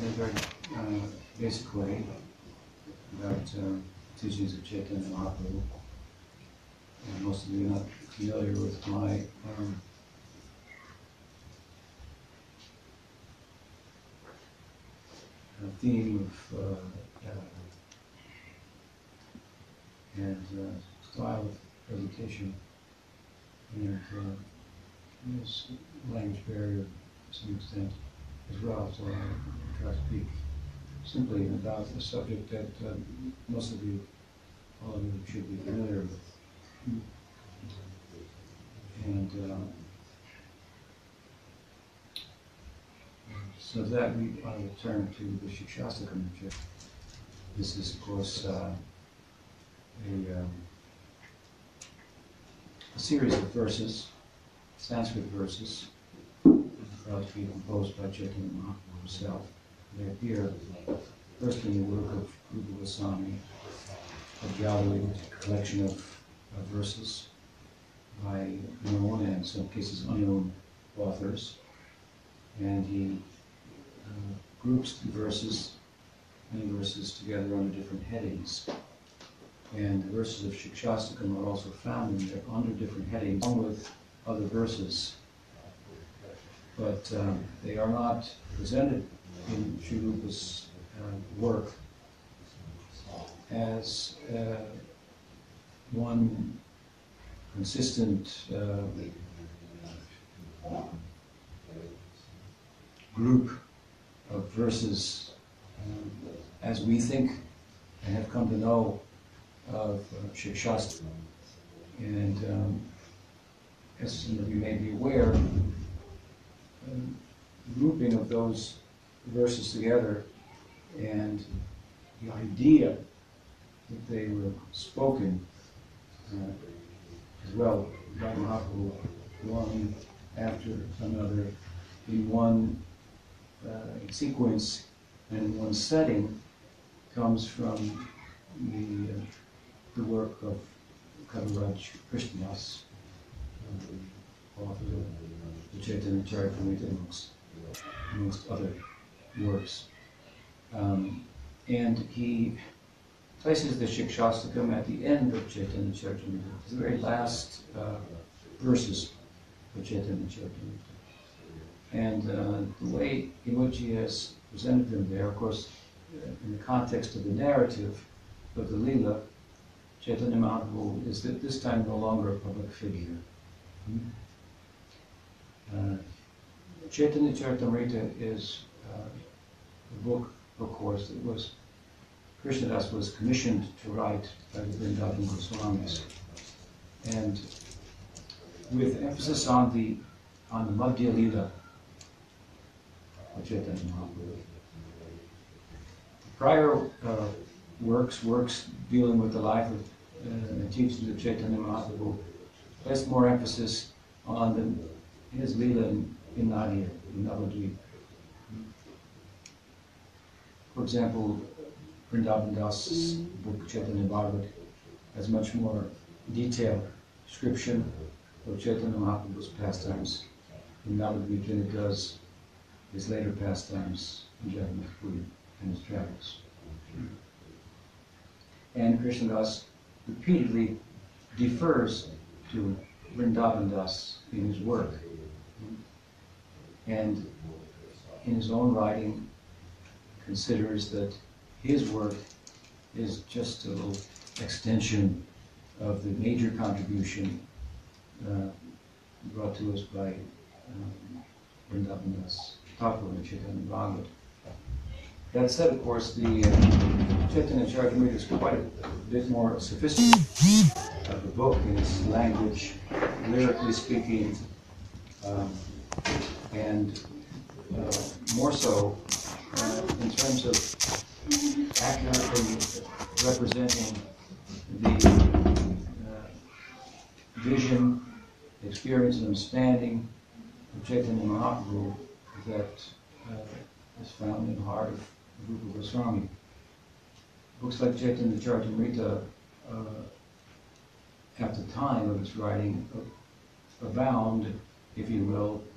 in a very uh, basic way about uh, teachings of Chaitanya Mahaprabhu. And most of you are not familiar with my um, uh, theme of uh, uh, and uh, style of presentation and uh, language barrier to some extent as well, so I try to speak simply about a subject that uh, most of you, all of you should be familiar with. And uh, so that we I will turn to the Shikshastakam. This is, of course, uh, a, um, a series of verses, Sanskrit verses, thought to be composed by Chaitanya Mahaprabhu himself. They appear first in the work of Rupa Goswami, a a collection of, of verses by known and in some cases unknown authors. And he uh, groups the verses, many verses together under different headings. And the verses of Shikshastakam are also found in there under different headings, along with other verses. But um, they are not presented in Sri uh, work as uh, one consistent uh, group of verses um, as we think and have come to know of uh. And um, as some of you may be aware, grouping of those verses together and the idea that they were spoken uh, as well by Mahaprabhu one after another in one uh, sequence and in one setting comes from the, uh, the work of Kaviraj Krishnadas, uh, author the Chaitanya Charitamrita amongst, amongst other works. Um, and he places the Shikshastakam at the end of Chaitanya Charitamrita, the very last uh, verses of Chaitanya Charitamrita. And uh, the way he has presented them there, of course, uh, in the context of the narrative of the Leela, Chaitanya Mahaprabhu is at this time no longer a public figure. Uh, Chaitanya Charitamrita is uh, a book, of course, that was Krishnadas was commissioned to write by the Vrindavan Goswamis. And with emphasis on the on the Madhya Lila Chaitanya Mahaprabhu. Prior uh, works, works dealing with the life of uh, and teachings of Chaitanya Mahaprabhu, placed more emphasis on the, his Lila in, Nadia, in Navadvip. For example, Vrindavan Das' book Chaitanya Bhagavat has much more detailed description of Chaitanya Mahaprabhu's pastimes in Navadvip than it does his later pastimes in Jagannath Puri and his travels. And Krishnadas repeatedly defers to Vrindavan Das in his work. And in his own writing considers that his work is just a little extension of the major contribution uh, brought to us by um, Vrindavan Thakur and Chaitanya Bhagavat. That said, of course, the uh, Chaitanya Charitamrita is quite a bit more sophisticated of the book in its language, lyrically speaking, um, and uh, more so uh, in terms of accurately representing the uh, vision, experience, and understanding of Chaitanya Mahaprabhu that uh, is found in the heart of Rupa Goswami. Books like Chaitanya Charitamrita, uh, at the time of its writing, abound, if you will, uh,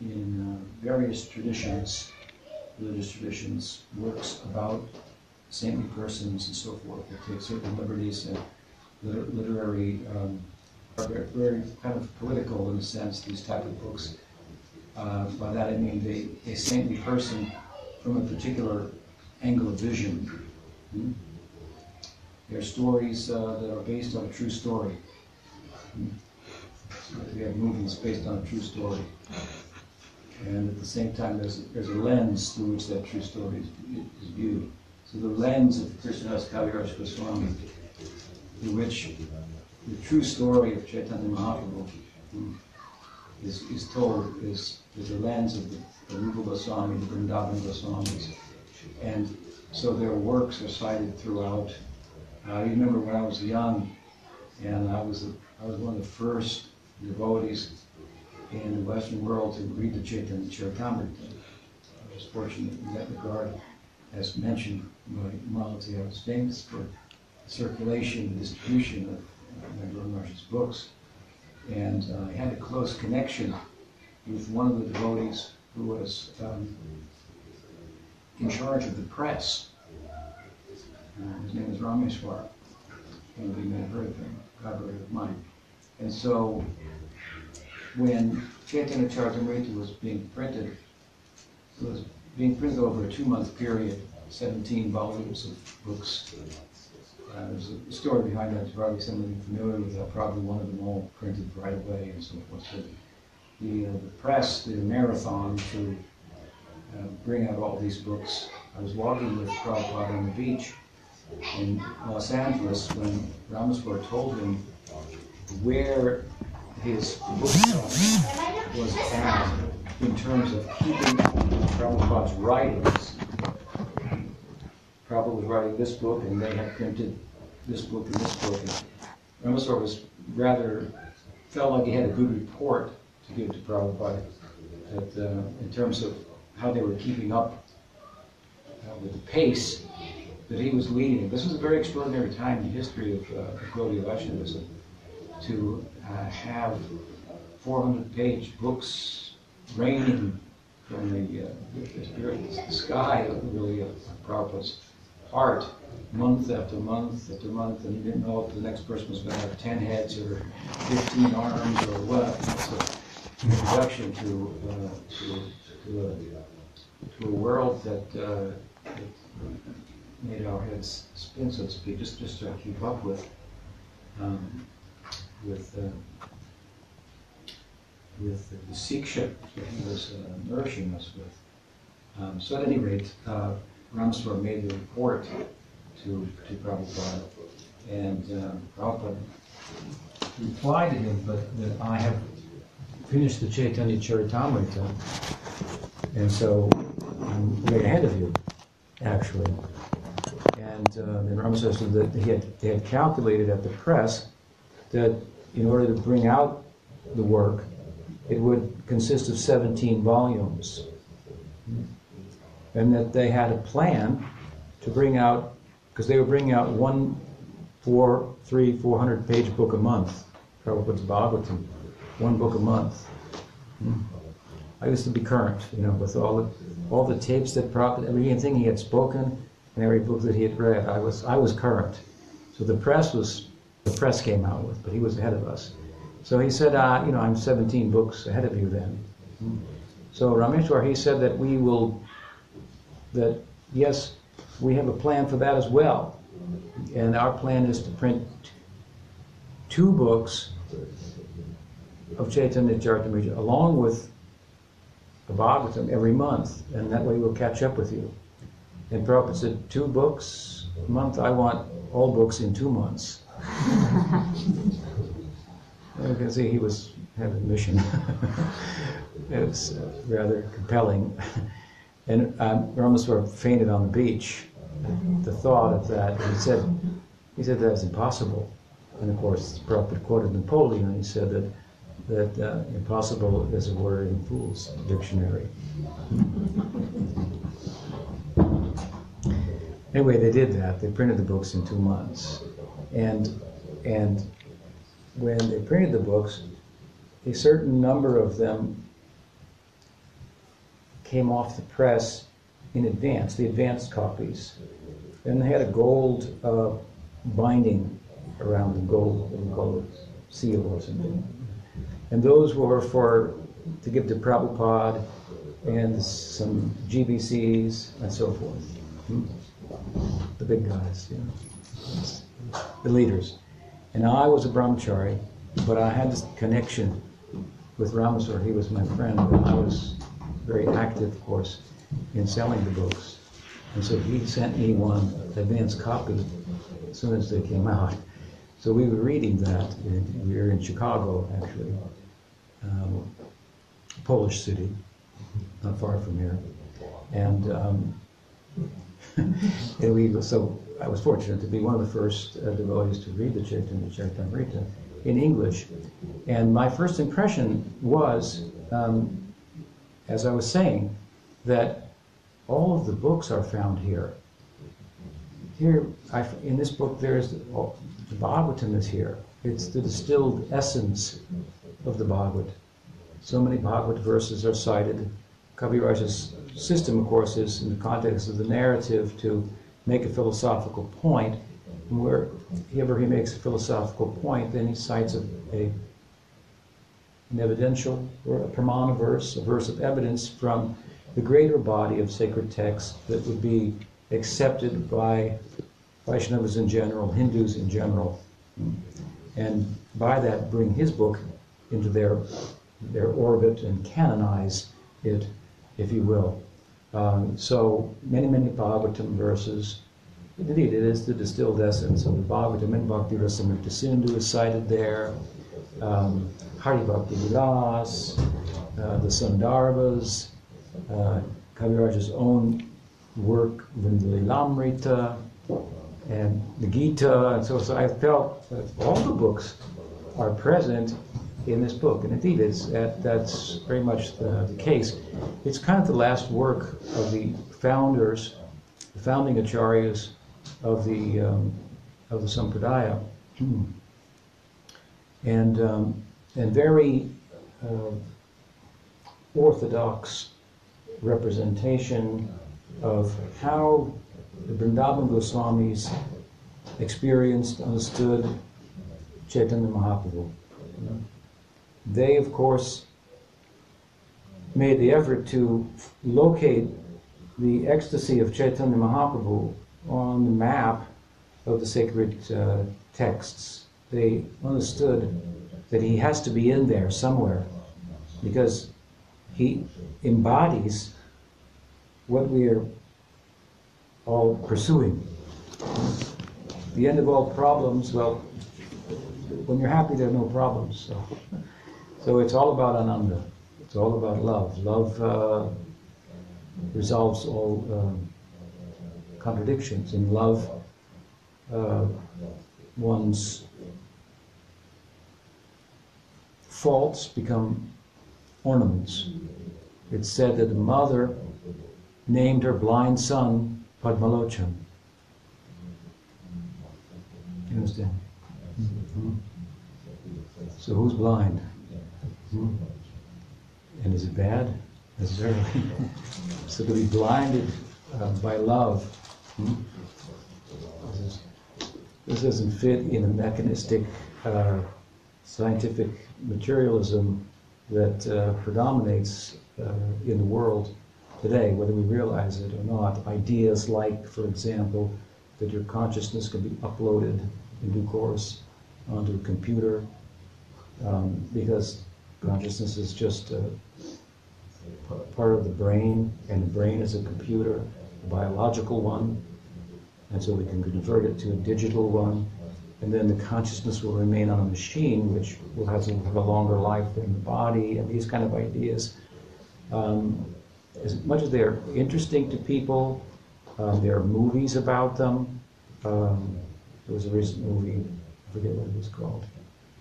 in uh, various traditions religious traditions, works about saintly persons and so forth, that take certain liberties and liter- literary, um, are very, kind of political in a sense, these type of books. Uh, by that I mean they, a saintly person from a particular angle of vision. Hmm? They're stories uh, that are based on a true story. Hmm? We have movies based on a true story. And at the same time, there's, there's a lens through which that true story is, is viewed. So the lens of Krishnadas Kaviraj Goswami, through which the true story of Chaitanya Mahaprabhu hmm, is, is told, is, is the lens of the, the Rupa Goswami, the Vrindavan Goswamis. And so their works are cited throughout. Uh, I remember when I was young, and I was, I was one of the first devotees in the Western world to read the Chaitanya Charitamrita. I was fortunate in that regard. As mentioned by Malati, I was famous for circulation and distribution of uh, Guru books. And uh, I had a close connection with one of the devotees who was um, in charge of the press. Uh, his name is Rameshwar. May have heard of him, collaborator of mine. And so when Chaitanya Charitamrita was being printed, it was being printed over a two-month period, 17 volumes of books. Uh, there's a story behind that, probably some of you familiar with that, probably one of them all printed right away and so forth. So the, uh, the press did a marathon to uh, bring out all these books. I was walking with Prabhupada on the beach in Los Angeles when Rameshwar told him where his book was at in terms of keeping Prabhupada's writings. Prabhupada was writing this book and they had printed this book and this book. And Rameshwar was rather, felt like he had a good report to give to Prabhupada that, uh, in terms of how they were keeping up uh, with the pace that he was leading. This was a very extraordinary time in the history of uh, Gaudiya Vaishnavism to uh, have 400-page books raining from the, uh, the, sky, really, of Prabhupada's heart, month after month after month, and he didn't know if the next person was going to have 10 heads or 15 arms or what. It's an introduction to, uh, to, to, a, to a world that, uh, that made our heads spin, so to speak, just, just to keep up with. Um, with uh, with the Siksha that he was uh, nourishing us with. Um, so at any rate, uh, Rameshwar made the report to, to Prabhupada, and uh, Prabhupada replied to him, but that I have finished the Chaitanya Charitamrita, and so I'm way ahead of you, actually. And uh, then Rameshwar said that he had, they had calculated at the press that in order to bring out the work, it would consist of 17 volumes. And that they had a plan to bring out, because they were bringing out one, four, three, 400 page book a month, Prabhupada's Bhagavatam, one book a month. Hmm. I used to be current, you know, with all the, all the tapes that Prabhupada, everything he had spoken, and every book that he had read, I was, I was current. So the press was the press came out with, but he was ahead of us. So he said, uh, you know, I'm 17 books ahead of you then. So Rameshwar, he said that we will, that yes, we have a plan for that as well. And our plan is to print two books of Chaitanya Charitamrita along with the Bhagavatam every month, and that way we'll catch up with you. And Prabhupada said, two books a month, I want all books in two months. You can see he was having a mission. it was uh, rather compelling. And um, fainted on the beach. The thought of that, he said, he said that's impossible. And of course, Prabhupada quoted Napoleon. He said that that uh, impossible is a word in Fool's dictionary. Anyway, they did that. They printed the books in two months, and and when they printed the books, a certain number of them came off the press in advance, the advanced copies. And they had a gold uh, binding around the gold, call it, seal or something. And those were for, to give to Prabhupada and some GBCs and so forth. Hmm? The big guys, you know, the leaders. And I was a brahmachari, but I had this connection with Rameshwar. He was my friend, and I was very active, of course, in selling the books. And so he sent me one advance copy as soon as they came out. So we were reading that. in- We were in Chicago, actually, um, Polish city, not far from here. And, um, and we, so I was fortunate to be one of the first uh, devotees to read the Chaitanya Charitamrita in English. And my first impression was, um, as I was saying, that all of the books are found here. Here, I, in this book, there's oh, the Bhagavatam is here. It's the distilled essence of the Bhagavad. So many Bhagavad verses are cited. Kaviraj's system, of course, is in the context of the narrative to make a philosophical point. And wherever he makes a philosophical point, then he cites a, a an evidential or a pramana verse, a verse of evidence from the greater body of sacred texts that would be accepted by Vaishnavas in general, Hindus in general, and by that bring his book into their their orbit and canonize it, if you will. Um, so many, many Bhagavatam verses. Indeed, it is the distilled essence of the Bhagavatam and Bhakti Rasamrita Sindhu is cited there. Um, Hari Bhakti Vilas, uh, the Sandarbhas, uh, Kaviraj's own work, Vrindalamrita, and the Gita, and so, so I felt that all the books are present in this book, and indeed it's, that, that's very much the, the case. It's kind of the last work of the founders, the founding acharyas of the um, of the sampradaya, and um, and very uh, orthodox representation of how the Vrindavan Goswamis experienced, understood Chaitanya Mahaprabhu. They, of course, made the effort to locate the ecstasy of Chaitanya Mahaprabhu on the map of the sacred uh, texts. They understood that he has to be in there somewhere because he embodies what we are all pursuing. The end of all problems, well, when you're happy, there are no problems. So, so it's all about ananda. It's all about love. Love uh, resolves all um, contradictions. In love, uh, one's faults become ornaments. It's said that the mother named her blind son Padmalochan. You understand? Mhm. So who's blind? And is it bad? Necessarily. so to be blinded uh, by love, hmm? this, is, this doesn't fit in a mechanistic, uh, scientific materialism that uh, predominates uh, in the world today, whether we realize it or not. Ideas like, for example, that your consciousness can be uploaded in due course onto a computer, um, because consciousness is just a p- part of the brain, and the brain is a computer, a biological one, and so we can convert it to a digital one, and then the consciousness will remain on a machine, which will have, have a longer life than the body, and these kind of ideas. Um, as much as they're interesting to people, um, there are movies about them. Um, there was a recent movie, I forget what it was called.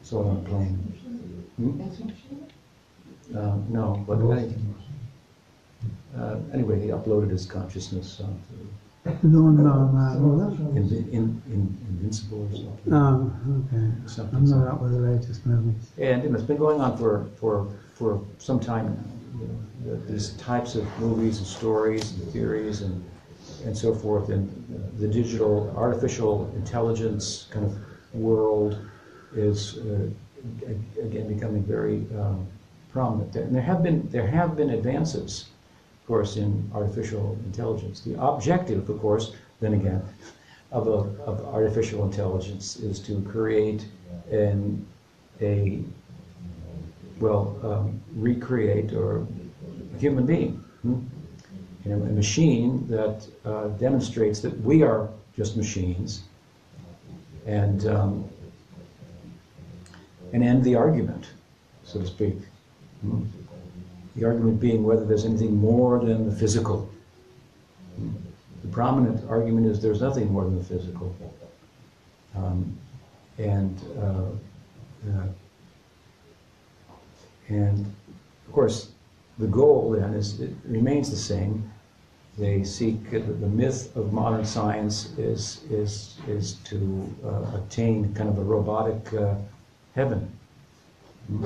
Saw on a plane. Hmm? Um, no, but anyway, uh, anyway, he uploaded his consciousness onto The no, about that, was that? in, in, in Invincible or something. Oh, okay. Something, I'm not up with the latest movies. And you know, it's been going on for, for, for some time now. you know, these types of movies and stories and theories and, and so forth, and the digital, artificial intelligence kind of world is, uh, a- again, becoming very um, prominent. And there have been, there have been advances, of course, in artificial intelligence. The objective, of course, then again, of, a, of artificial intelligence is to create an, a, well, um, recreate or a human being. hmm? You know, a machine that uh, demonstrates that we are just machines and, um, and end the argument, so to speak. Hmm? The argument being whether there's anything more than the physical. Hmm? The prominent argument is there's nothing more than the physical. Um, and uh, uh, and of course, the goal then is it remains the same. They seek the myth of modern science is is is to uh, attain kind of a robotic uh, heaven.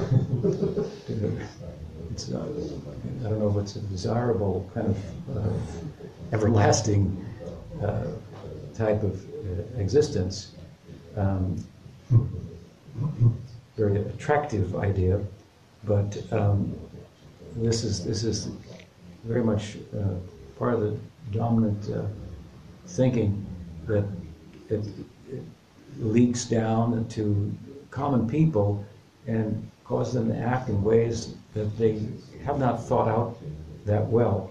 it's uh, I don't know if it's a desirable kind of uh, everlasting uh, type of uh, existence. Um, very attractive idea, but um, this is this is very much uh, part of the dominant uh, thinking that it, it leaks down to common people and cause them to act in ways that they have not thought out that well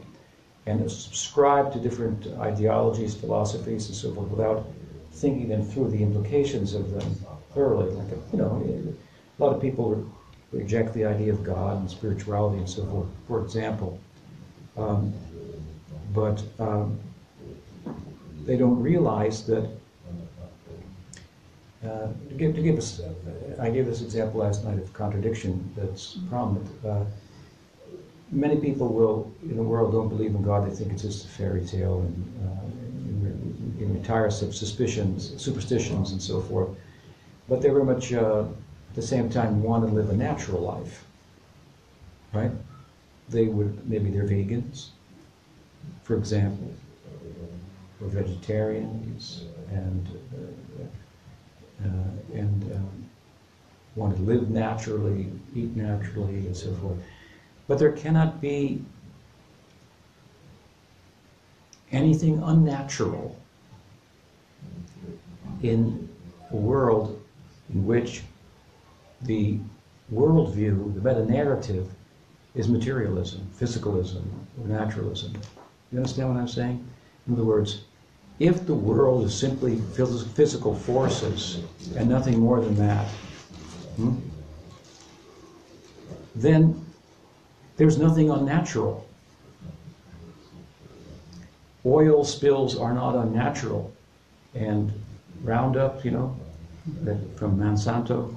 and subscribe to different ideologies, philosophies, and so forth without thinking them through the implications of them thoroughly. Like, you know, a lot of people reject the idea of God and spirituality and so forth, for example. Um, but um, they don't realize that. Uh, to, give, to give us, I gave this example last night of contradiction that's prominent. Uh, many people will in the world don't believe in God; they think it's just a fairy tale and uh, in, in tiresome suspicions, superstitions, and so forth. But they very much, uh, at the same time, want to live a natural life. Right? They would maybe they're vegans, for example, or vegetarians, and uh, uh, and um, want to live naturally, eat naturally, and so forth. But there cannot be anything unnatural in a world in which the worldview, the meta narrative, is materialism, physicalism, or naturalism. You understand what I'm saying? In other words, if the world is simply physical forces and nothing more than that, hmm, then there's nothing unnatural. Oil spills are not unnatural. And Roundup, you know, from Monsanto,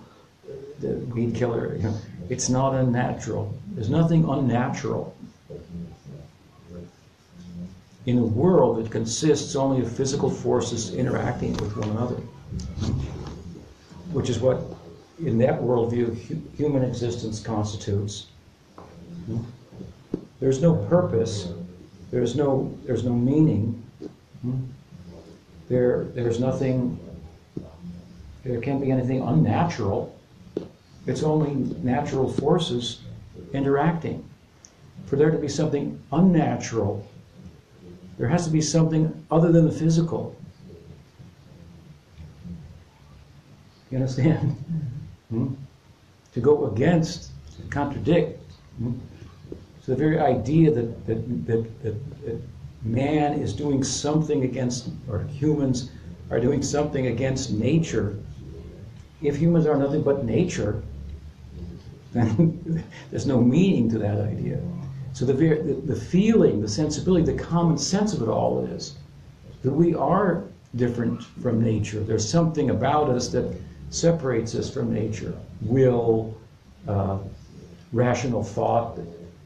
the weed killer, you know, it's not unnatural. There's nothing unnatural in a world that consists only of physical forces interacting with one another, which is what, in that worldview, hu- human existence constitutes. There's no purpose. There's no. There's no meaning. There. There's nothing. There can't be anything unnatural. It's only natural forces interacting. For there to be something unnatural, there has to be something other than the physical. You understand? Hmm? To go against, to contradict. Hmm? So the very idea that, that, that, that, that man is doing something against, or humans are doing something against nature, if humans are nothing but nature, then there's no meaning to that idea. So the, the feeling, the sensibility, the common sense of it all is that we are different from nature. There's something about us that separates us from nature. Will, uh, rational thought that,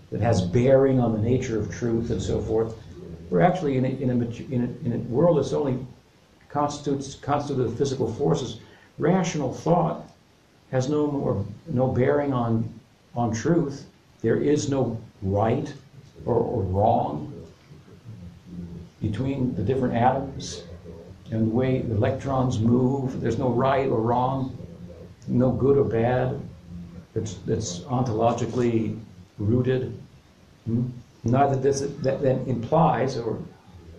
that has bearing on the nature of truth and so forth. We're actually in a, in a, in a, in a world that's only constitutes constituted of physical forces. Rational thought has no more no bearing on on truth there is no right or, or wrong between the different atoms and the way the electrons move. There's no right or wrong, no good or bad that's, that's ontologically rooted. Hmm? Neither does it, that then implies or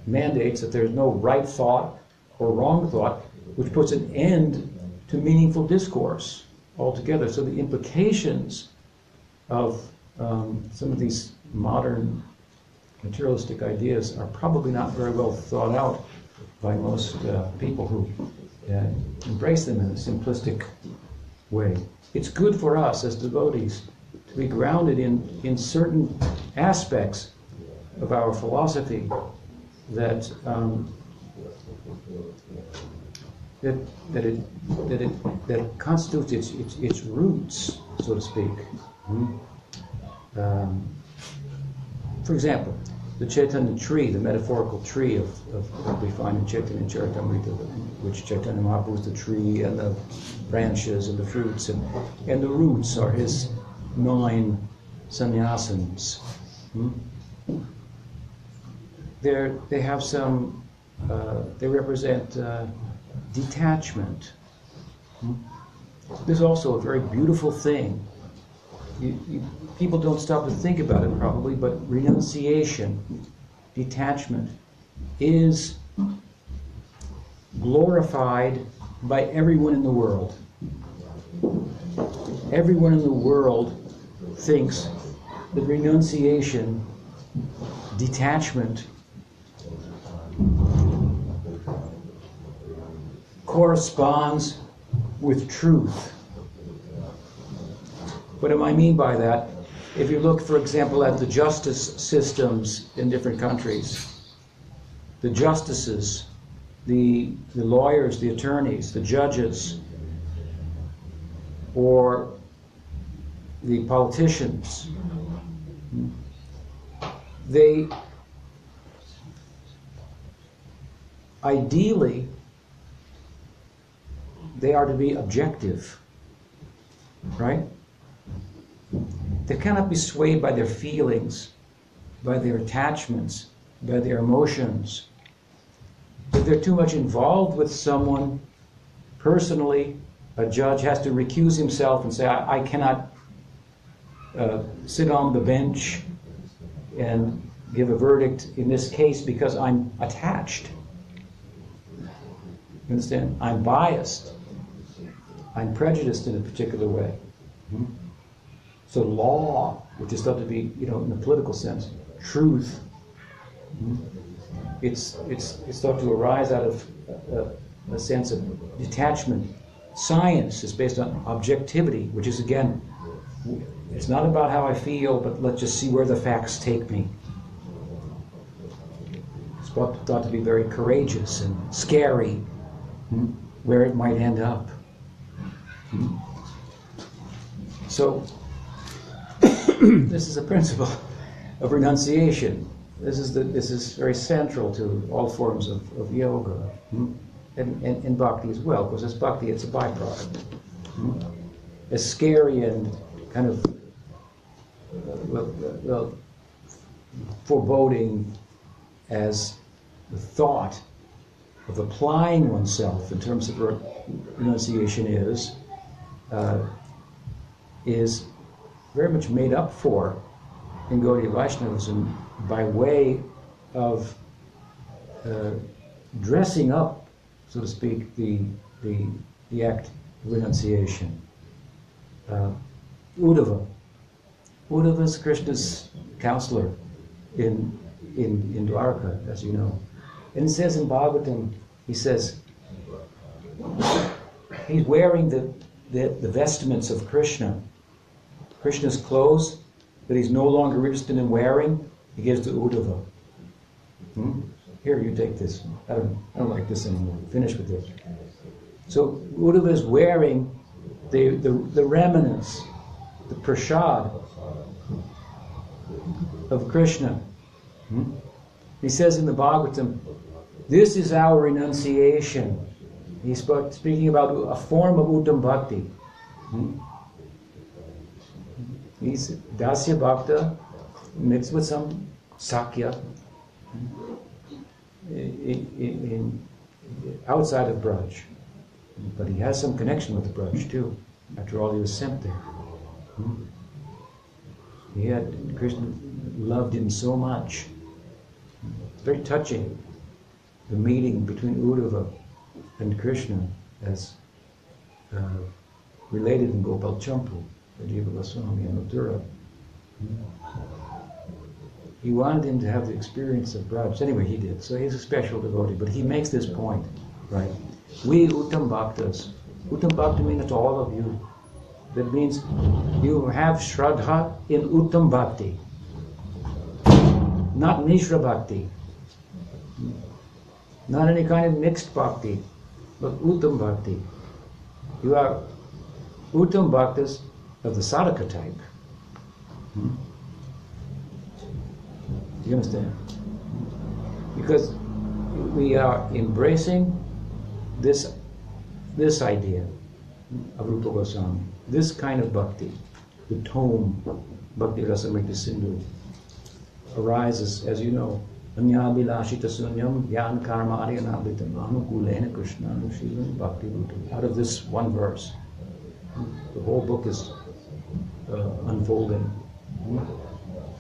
mandates that there's no right thought or wrong thought, which puts an end to meaningful discourse altogether. So the implications of um, some of these modern materialistic ideas are probably not very well thought out by most uh, people who uh, embrace them in a simplistic way. It's good for us as devotees to be grounded in, in certain aspects of our philosophy that um, that that it that it that constitutes its its, its roots, so to speak. Hmm? Um, for example, the Chaitanya tree, the metaphorical tree of, of what we find in Chaitanya Charitamrita, which Chaitanya Mahaprabhu is the tree and the branches and the fruits, and, and the roots are his nine sannyasins. Hmm? They're, they have some, uh, they represent uh, detachment. Hmm? This is also a very beautiful thing. You, you, people don't stop to think about it probably, but renunciation, detachment, is glorified by everyone in the world. Everyone in the world thinks that renunciation, detachment, corresponds with truth. What do I mean by that? If you look, for example, at the justice systems in different countries, the justices, the, the lawyers, the attorneys, the judges, or the politicians, they ideally they are to be objective, right? They cannot be swayed by their feelings, by their attachments, by their emotions. If they're too much involved with someone personally, a judge has to recuse himself and say, I, I cannot uh, sit on the bench and give a verdict in this case because I'm attached. You understand? I'm biased. I'm prejudiced in a particular way. Hmm? So law, which is thought to be, you know, in the political sense, truth, it's, it's, it's thought to arise out of a, a sense of detachment. Science is based on objectivity, which is, again, it's not about how I feel, but let's just see where the facts take me. It's thought to be very courageous and scary, hmm? where it might end up. Hmm? So, this is a principle of renunciation. This is, the, this is very central to all forms of, of yoga hmm? and, and, and, bhakti as well, because as bhakti, it's a byproduct. Hmm? As scary and kind of uh, well, well, foreboding as the thought of applying oneself in terms of renunciation is, uh, is very much made up for in Gaudiya Vaishnavism by way of uh, dressing up, so to speak, the, the, the act of renunciation. Uh, Uddhava. Uddhava is Krishna's counselor in, in, in Dwarka, as you know. And it says in Bhagavatam, he says, he's wearing the, the, the vestments of Krishna. Krishna's clothes that he's no longer interested in wearing, he gives to Uddhava. Hmm? Here, you take this. I don't, I don't like this anymore. Finish with this. So Uddhava is wearing the, the, the remnants, the prasad of Krishna. Hmm? He says in the Bhagavatam, this is our renunciation. He's speaking about a form of Uttam Bhakti. Hmm? He's Dasya Bhakta mixed with some Sakhya in, in, in, outside of Braj. But he has some connection with the Braj too. After all, he was sent there. Hmm? He had, Krishna loved him so much. It's Very touching. The meeting between Uddhava and Krishna as uh, related in Gopal Champu, Jiva. He wanted him to have the experience of Braj. Anyway, he did. So he's a special devotee. But he makes this point, right? We Uttam Bhaktas. Uttam Bhakta means all of you. That means you have Shraddha in Uttam Bhakti, not Mishra Bhakti, not any kind of mixed Bhakti, but Uttam Bhakti. You are Uttam Bhaktas of the Sadhaka type. Do you understand? Because we are embracing this, this idea of Rupa Goswami, this kind of bhakti, the tome, Bhakti Rasamrita Sindhu, arises, as you know, Anyabhilashita Sunyam Yan Karmari Anavritam Anukulena Krishna Anushilan Bhakti. Out of this one verse, the whole book is uh, unfolding.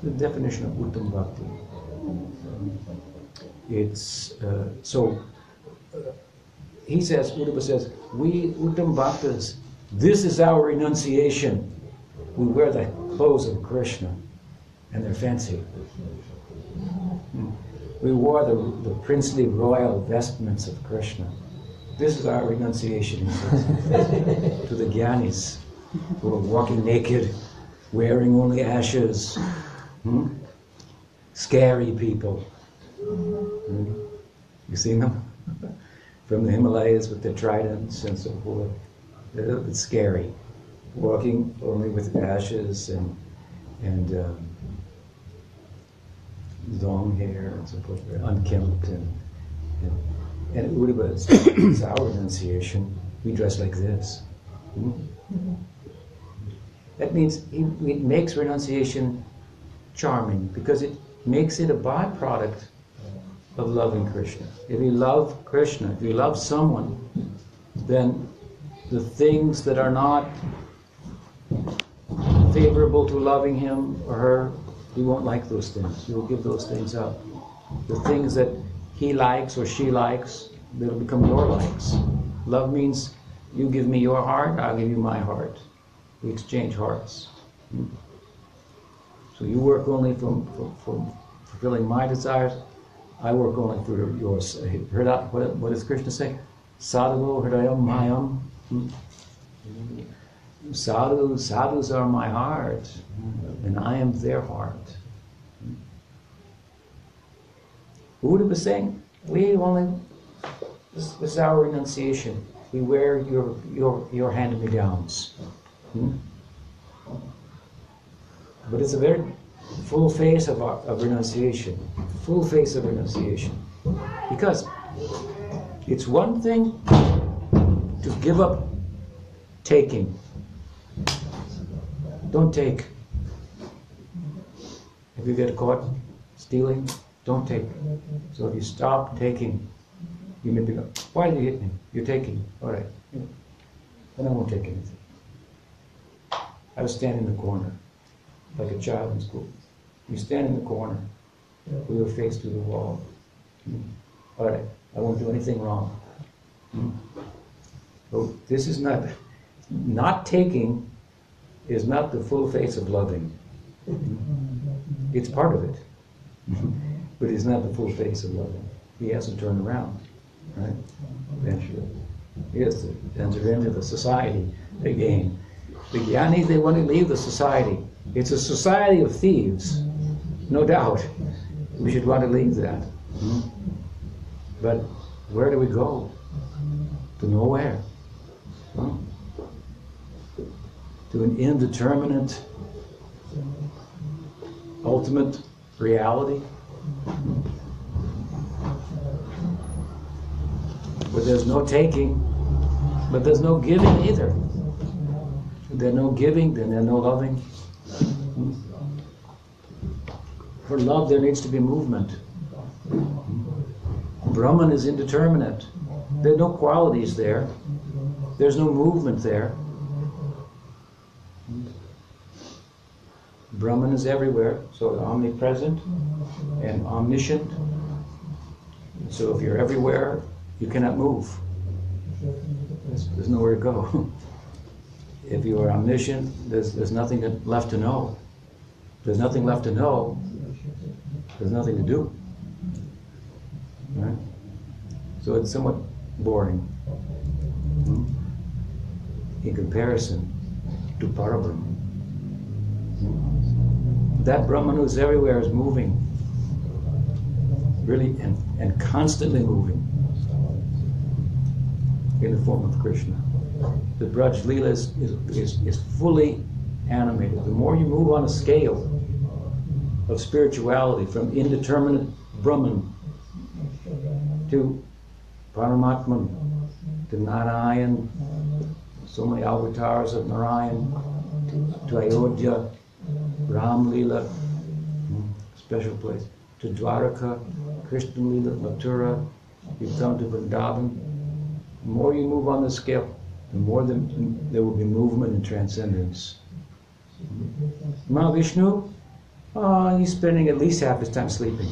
The definition of Uttam Bhakti. It's uh, so. Uh, he says, Uddhava says, we Uttam Bhaktas, this is our renunciation. We wear the clothes of Krishna, and they're fancy. Hmm. We wore the, the princely royal vestments of Krishna. This is our renunciation to the Gyanis who are walking naked, wearing only ashes. Hmm? Scary people. Hmm? You seen them? From the Himalayas with their tridents and so forth. They're a little bit scary. Walking only with ashes and, and um, long hair and so forth, unkempt and, and and Uddhava is, is our renunciation. We dress like this. Hmm? That means it, makes renunciation charming because it makes it a byproduct of loving Krishna. If you love Krishna, if you love someone, then the things that are not favorable to loving him or her, you won't like those things. You will give those things up. The things that he likes or she likes, they'll become your likes. Love means you give me your heart, I'll give you my heart. We exchange hearts. So you work only from, from, from fulfilling my desires, I work only for yours. Heard that? What, what does Krishna say? Sadhu hridayam mayam. Sadhu, sadhus are my heart, and I am their heart. Have been saying? We only, this, this is our renunciation. We wear your, your, your hand-me-downs. Hmm? But it's a very full face of, of renunciation. Full face of renunciation. Because it's one thing to give up taking. Don't take. If you get caught stealing, don't take. So if you stop taking, you may be become, why did you hit me? You're taking. All right. Then I won't take anything. I was standing in the corner, like a child in school. You stand in the corner with your face to the wall. Hmm. All right, I won't do anything wrong. Hmm. So this is not, not taking is not the full face of loving. It's part of it, but it's not the full face of loving. He has to turn around, right? Eventually. He has to enter into the society again. The Gyanis, they want to leave the society. It's a society of thieves, no doubt. We should want to leave that. But where do we go? To nowhere. To an indeterminate, ultimate reality. Where there's no taking, but there's no giving either. There's no giving, then there's no loving. For love, there needs to be movement. Brahman is indeterminate. There are no qualities there. There's no movement there. Brahman is everywhere, so omnipresent and omniscient. So if you're everywhere, you cannot move. There's nowhere to go. if you are omniscient, there's, there's nothing left to know. There's nothing left to know. There's nothing to do. Right? So it's somewhat boring hmm, in comparison to Parabrahman. That Brahman who's everywhere is moving, really, and, and constantly moving in the form of Krishna. The Braj Leela is, is, is, fully animated. The more you move on a scale of spirituality from indeterminate Brahman to Paramatman, to Narayan, so many avatars of Narayan, to Ayodhya, Ram Leela, hmm, special place, to Dwaraka, Krishna Leela, Mathura, you come to Vrindavan. The more you move on the scale, the more the, there will be movement and transcendence. Mahavishnu, oh, uh, he's spending at least half his time sleeping.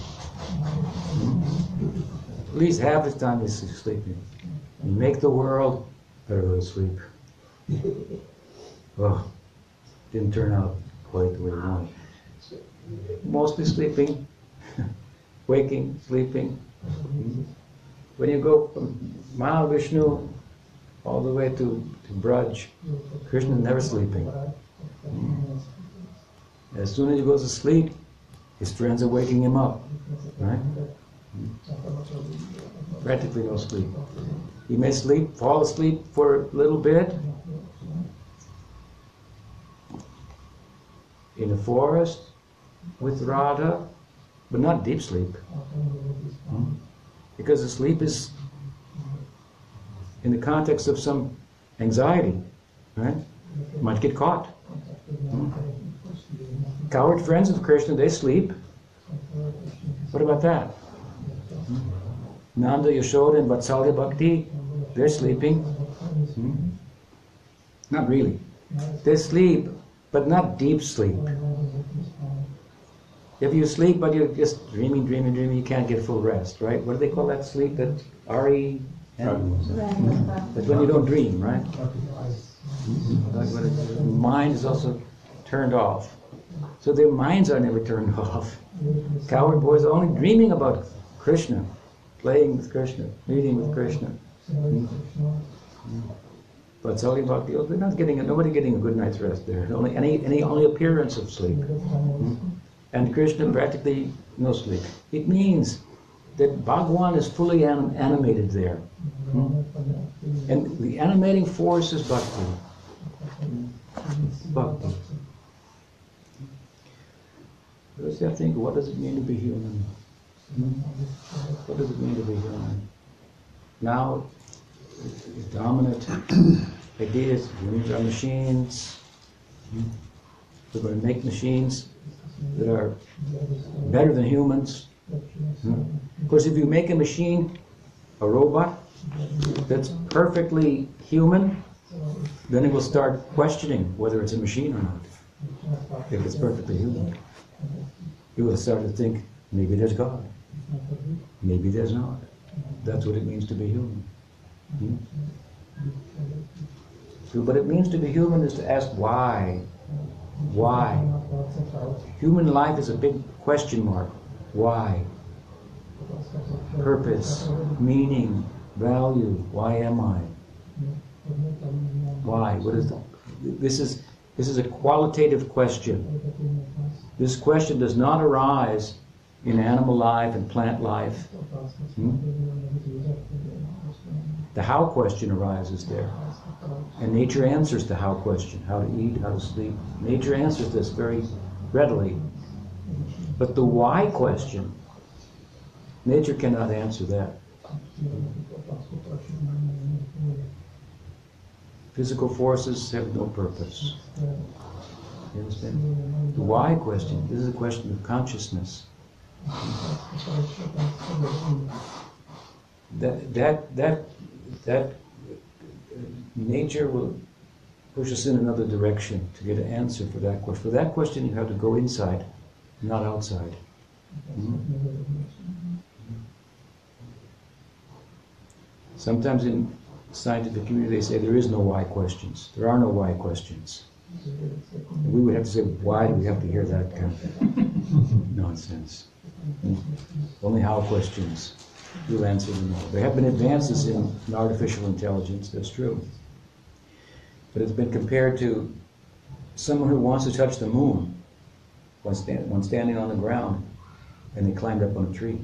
At least half his time he's sleeping. You make the world, better go to sleep. Oh, didn't turn out quite the way you wanted. Mostly sleeping, waking, sleeping. When you go from Mahavishnu all the way to, to Braj, Krishna is never sleeping. As soon as he goes to sleep, his friends are waking him up, right? Practically no sleep. He may sleep, fall asleep for a little bit in the forest with Radha, but not deep sleep. Hmm? Because the sleep is in the context of some anxiety, right? Might get caught. Hmm? Cowherd friends of Krishna, they sleep. What about that? Hmm? Nanda, Yashoda, and Vatsalya Bhakti, they're sleeping. Hmm? Not really. They sleep, but not deep sleep. If you sleep, but you're just dreaming, dreaming, dreaming, you can't get full rest, right? What do they call that sleep? That RE? That's when you don't dream, right? Mm-hmm. Like when it- the mind is also turned off. So their minds are never turned off. Cowherd boys are only dreaming about Krishna, playing with Krishna, meeting with Krishna. Mm-hmm. But Sali Bhakti, they're not getting, a, nobody getting a good night's rest there. Only any, any only appearance of sleep. Mm-hmm. And Krishna practically no sleep. It means that Bhagwan is fully anim- animated there. Hmm? And the animating force is bhakti. Bhakti. First to think, what does it mean to be human? Hmm? What does it mean to be human? Now, the dominant ideas, humans are machines. We're going to make machines that are better than humans. Of course, if you make a machine, a robot, that's perfectly human, then it will start questioning whether it's a machine or not. If it's perfectly human, it will start to think maybe there's God, maybe there's not. That's what it means to be human. Hmm? So what it means to be human is to ask why. Why? Human life is a big question mark. Why? Purpose, meaning, value. Why am I? Why? What is the, this is this is a qualitative question. This question does not arise in animal life and plant life. Hmm? The how question arises there. And nature answers the how question how to eat, how to sleep. Nature answers this very readily. But the why question, nature cannot answer that. Physical forces have no purpose. You understand? The why question, this is a question of consciousness. That, that, that, that nature will push us in another direction to get an answer for that question. For that question, you have to go inside, not outside. Mhm. Sometimes in scientific community, they say there is no why questions. There are no why questions. And we would have to say, why do we have to hear that kind of nonsense? Only how questions You'll answer them all. There have been advances in, in artificial intelligence, that's true. But it's been compared to someone who wants to touch the moon when, stand, standing on the ground and they climbed up on a tree.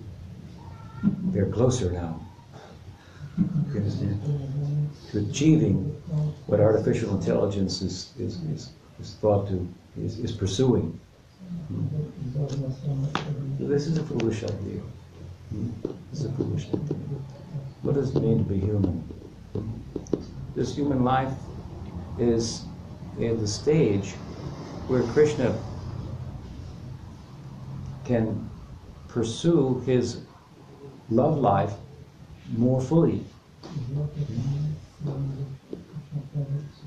They're closer now. To achieving what artificial intelligence is, is, is, is thought to, is, is pursuing. So this is a foolish idea. Hmm? This is a foolish idea. What does it mean to be human? This human life is in the stage where Krishna can pursue his love life more fully.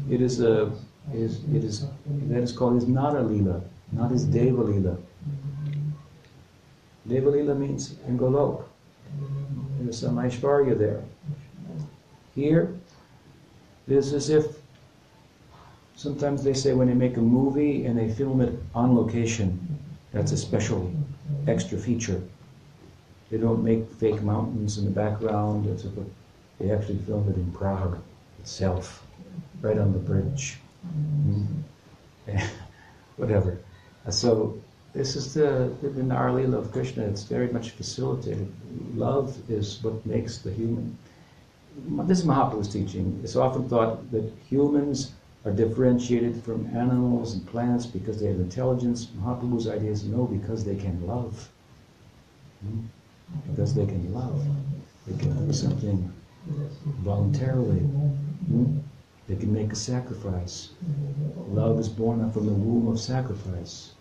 It is a is it is that is called his Nara Lila, not his Deva Lila. Deva Lila means in Golok. There's some Aishvarya there. Here, it is as if sometimes they say when they make a movie and they film it on location, that's a special extra feature. They don't make fake mountains in the background. It's a, they actually film it in Prague itself, right on the bridge. Mm. Whatever. So this is the, the Lila of Krishna. It's very much facilitated. Love is what makes the human. This is Mahaprabhu's teaching. It's often thought that humans are differentiated from animals and plants because they have intelligence. Mahaprabhu's idea is no, because they can love. Hmm? Because they can love. They can do something voluntarily. Hmm? They can make a sacrifice. Love is born from the womb of sacrifice.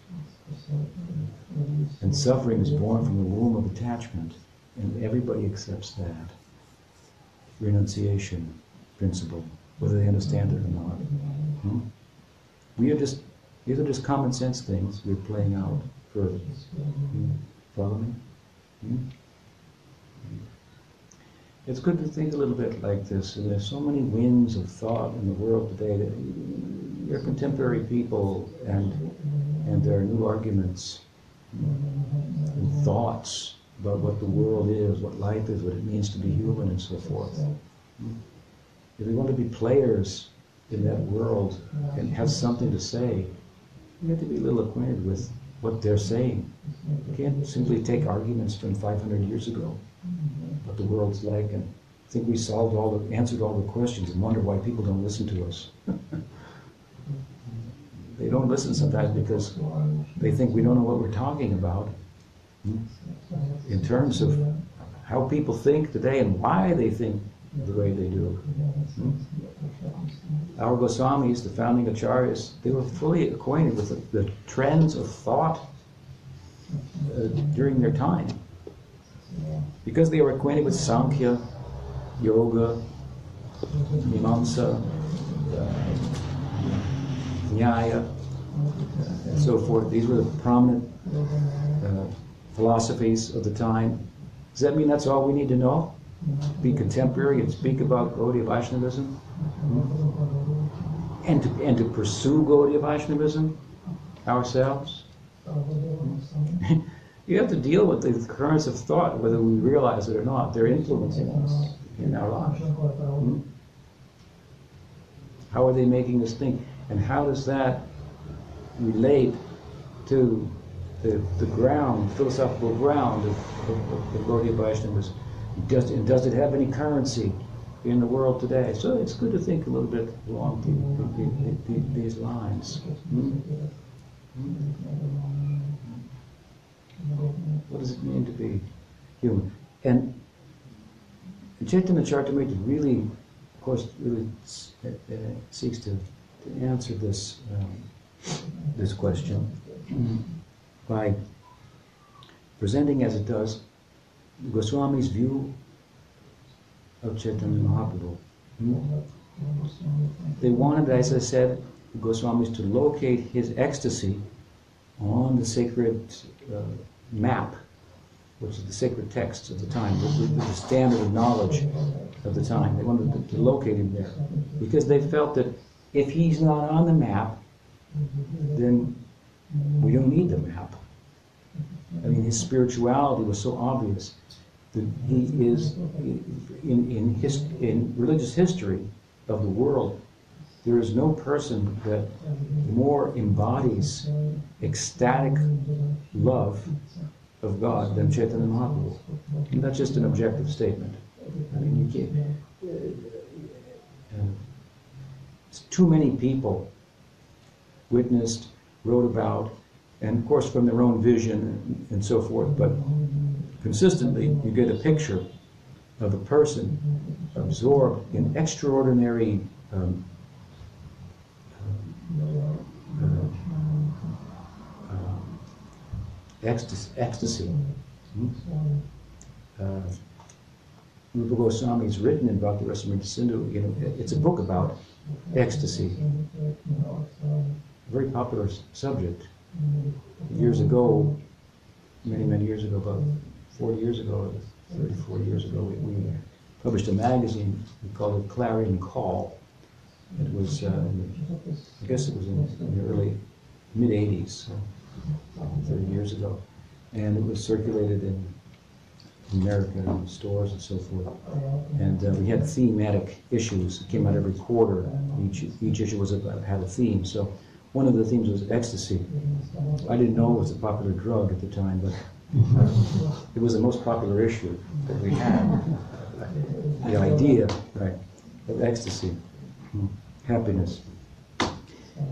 And suffering is born from the womb of attachment. And everybody accepts that. Renunciation principle, whether they understand it or not. Hmm? We are just, these are just common sense things we're playing out further. Hmm? Follow me? Hmm? It's good to think a little bit like this. And there's so many winds of thought in the world today that your contemporary people and and there are new arguments and thoughts about what the world is, what life is, what it means to be human, and so forth. If we want to be players in that world and have something to say, we have to be a little acquainted with what they're saying. We can't simply take arguments from 500 years ago, what the world's like, and think we solved all the, answered all the questions and wonder why people don't listen to us. they don't listen sometimes because they think we don't know what we're talking about in terms of how people think today and why they think the way they do. Hmm? Our Goswamis, the founding acharyas, they were fully acquainted with the, the trends of thought uh, during their time. Because they were acquainted with Sankhya, Yoga, Mimamsa, uh, Nyaya, and so forth. These were the prominent uh, philosophies of the time. Does that mean that's all we need to know? Be contemporary and speak about Gaudiya Vaishnavism? And to, and to pursue Gaudiya Vaishnavism ourselves? you have to deal with the currents of thought, whether we realize it or not. They're influencing us in our lives. Hmm? How are they making us think? And how does that relate to the, the ground, philosophical ground of, of, of Gaudiya Vaishnavas? Does, it- does it have any currency in the world today? So it's good to think a little bit along the, the, the, these lines. Hmm? What does it mean to be human? And Chaitanya Charitamrita really, of course, really uh, uh, seeks to, to answer this um, this question by presenting as it does Goswami's view of Chaitanya Mahaprabhu. Hmm? They wanted, as I said, Goswamis to locate his ecstasy on the sacred uh, map, which is the sacred text of the time, the, the, the standard of knowledge of the time. They wanted to, to locate him there because they felt that if he's not on the map, then we don't need the map. I mean, his spirituality was so obvious that he is in in his in religious history of the world. There is no person that more embodies ecstatic love of God than Chaitanya Mahaprabhu. And that's just an objective statement. I mean, you can't. Uh, too many people witnessed, wrote about, and of course from their own vision and so forth, but consistently you get a picture of a person absorbed in extraordinary um, uh, um, ecstasy. ecstasy. Hmm? Uh, Rupa written in Bhakti Rasamrita Sindhu, you know, it's a book about ecstasy. A very popular subject. Years ago, many, many years ago, about 40 years ago, 30, 40 years ago, we, we published a magazine, we called it Clarion Call. It was, uh, I guess it was in, in the early, mid 80s, so 30 years ago. And it was circulated in America in stores and so forth. And uh, we had thematic issues. It came out every quarter. Each, each issue was about, had a theme. So one of the themes was ecstasy. I didn't know it was a popular drug at the time, but it was the most popular issue that we had. The idea, right, of ecstasy, happiness.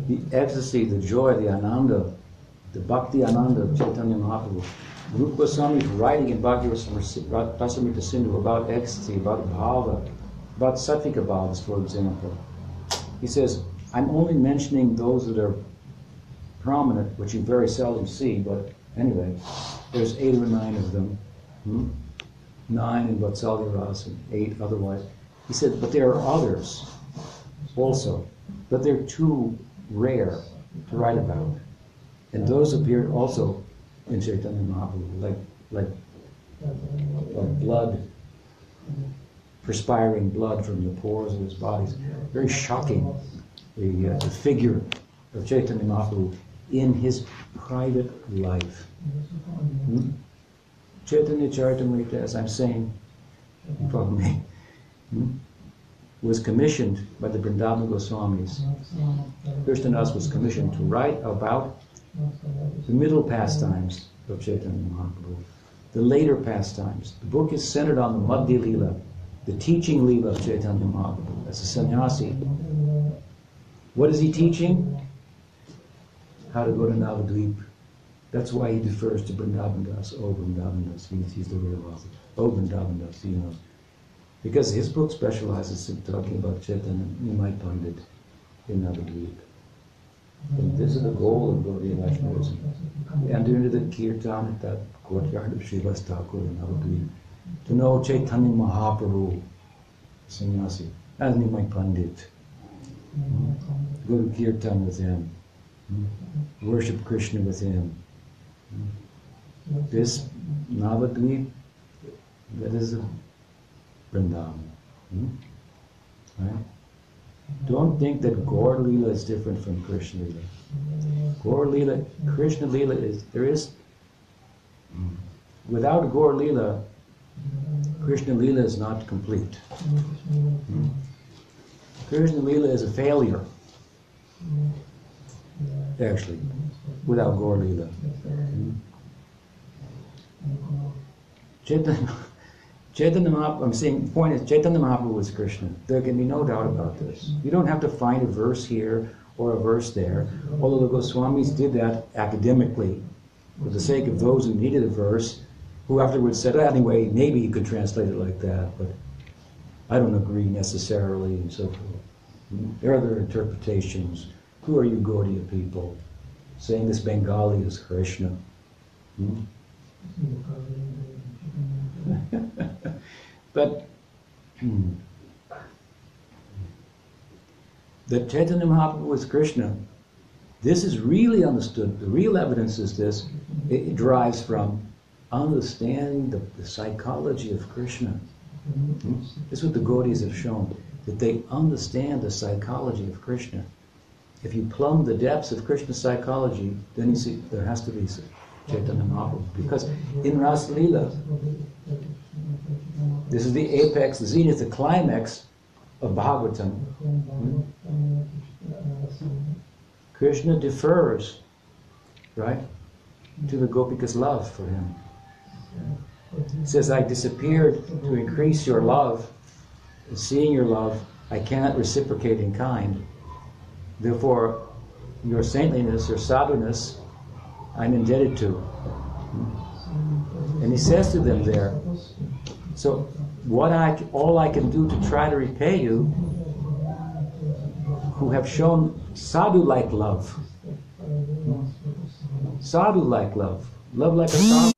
The ecstasy, the joy, the ananda, the bhakti ananda of Chaitanya Mahaprabhu. Rupa Goswami is writing in Bhakti Rasamrita Sindhu about ecstasy, about bhava, about sattvika bhavas, for example. He says, I'm only mentioning those that are prominent, which you very seldom see, but anyway, there's eight or nine of them. Hmm? Nine in Vatsalya Ras and eight otherwise. He said, but there are others also, but they're too rare to write about. And those appear also in Chaitanya Mahaprabhu, like, like, like blood, perspiring blood from the pores of his body. Very shocking, the, uh, the figure of Chaitanya Mahaprabhu in his private life. Chaitanya Charitamrita, as I'm saying, you me, hmm, was commissioned by the Vrindavan Goswamis. Krishnadas was commissioned to write about the middle pastimes of Chaitanya Mahaprabhu, the later pastimes. The book is centered on the Madhya Lila, the teaching Lila of Chaitanya Mahaprabhu as a sannyasi. What is he teaching? How to go to Navadvip. That's why he defers to Vrindavan Das. Oh, Vrindavan Das. He's, the real author. Oh, Vrindavan Das, you know. Because his book specializes in talking about Chaitanya. You might find it in Navadvip. And this is the goal of Gaudiya Vaishnavism. Enter into the kirtan at that courtyard of Srivas Thakur in Navadvip. To know Chaitanya Mahaprabhu, sannyasi, as Nimai Pandit. Go to kirtan with him. Worship Krishna with him. This Navadvip, that is a Vrindavan. Hmm? Right? Don't think that Gaur Leela is different from Krishna Leela. Gaur Leela, Krishna Leela is, there is, without Gaur Leela, Krishna Leela is not complete. Hmm? Krishna Leela is a failure, actually, without Gaur Leela. Chaitanya, Chaitanya Mahaprabhu, I'm saying, the point is, Chaitanya Mahaprabhu was Krishna. There can be no doubt about this. You don't have to find a verse here or a verse there, although the Goswamis did that academically for the sake of those who needed a verse, who afterwards said, "Ah, anyway, maybe you could translate it like that, but I don't agree necessarily, and so forth. There are other interpretations. Who are you Gaudiya people? Saying this Bengali is Krishna. Hmm? but hmm, that Chaitanya Mahaprabhu was Krishna, this is really understood. The real evidence is this. It, it derives from understanding the, the psychology of Krishna. Hmm? This is what the Gaudis have shown, that they understand the psychology of Krishna. If you plumb the depths of Krishna's psychology, then you see there has to be Chaitanya Mahaprabhu. Because in Ras Leela, this is the apex, the zenith, the climax of Bhagavatam. Hmm? Krishna defers, right, to the Gopika's love for him. He says, I disappeared to increase your love. Seeing your love, I cannot reciprocate in kind. Therefore, your saintliness, your sadhuness, I'm indebted to. And he says to them there, so what I, all I can do to try to repay you, who have shown sadhu-like love, sadhu-like love, love like a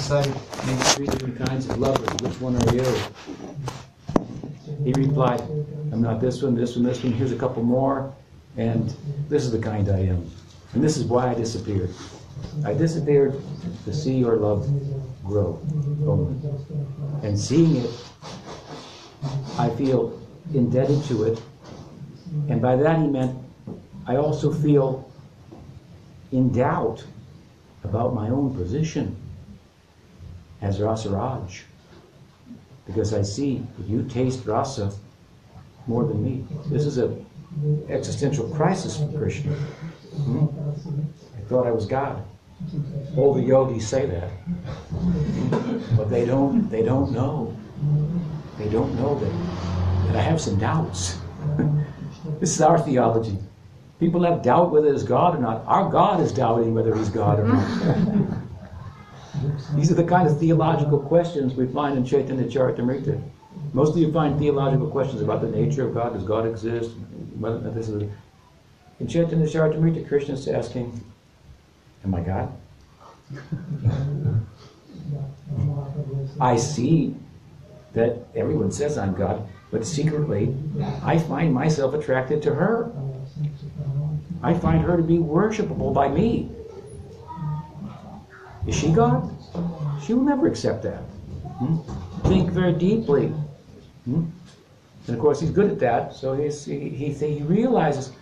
sadhu. Maybe three different kinds of lovers. Which one are you? He replied, I'm not this one, this one, this one. Here's a couple more, and this is the kind I am. And this is why I disappeared. I disappeared to see your love grow only. And seeing it, I feel indebted to it. And by that he meant I also feel in doubt about my own position as Rasaraj. Because I see that you taste rasa more than me. This is an existential crisis for Krishna. Hmm? I thought I was God. All the yogis say that. But they don't they don't know. They don't know that, that I have some doubts. this is our theology. People have doubt whether it's God or not. Our God is doubting whether he's God or not. These are the kind of theological questions we find in Chaitanya Charitamrita. Mostly you find theological questions about the nature of God. Does God exist? Whether this is in Chaitanya Krishna is asking, Am I God? I see that everyone says I'm God, but secretly I find myself attracted to her. I find her to be worshipable by me. Is she God? She will never accept that. Hmm? Think very deeply. Hmm? And of course, he's good at that, so he, he, he realizes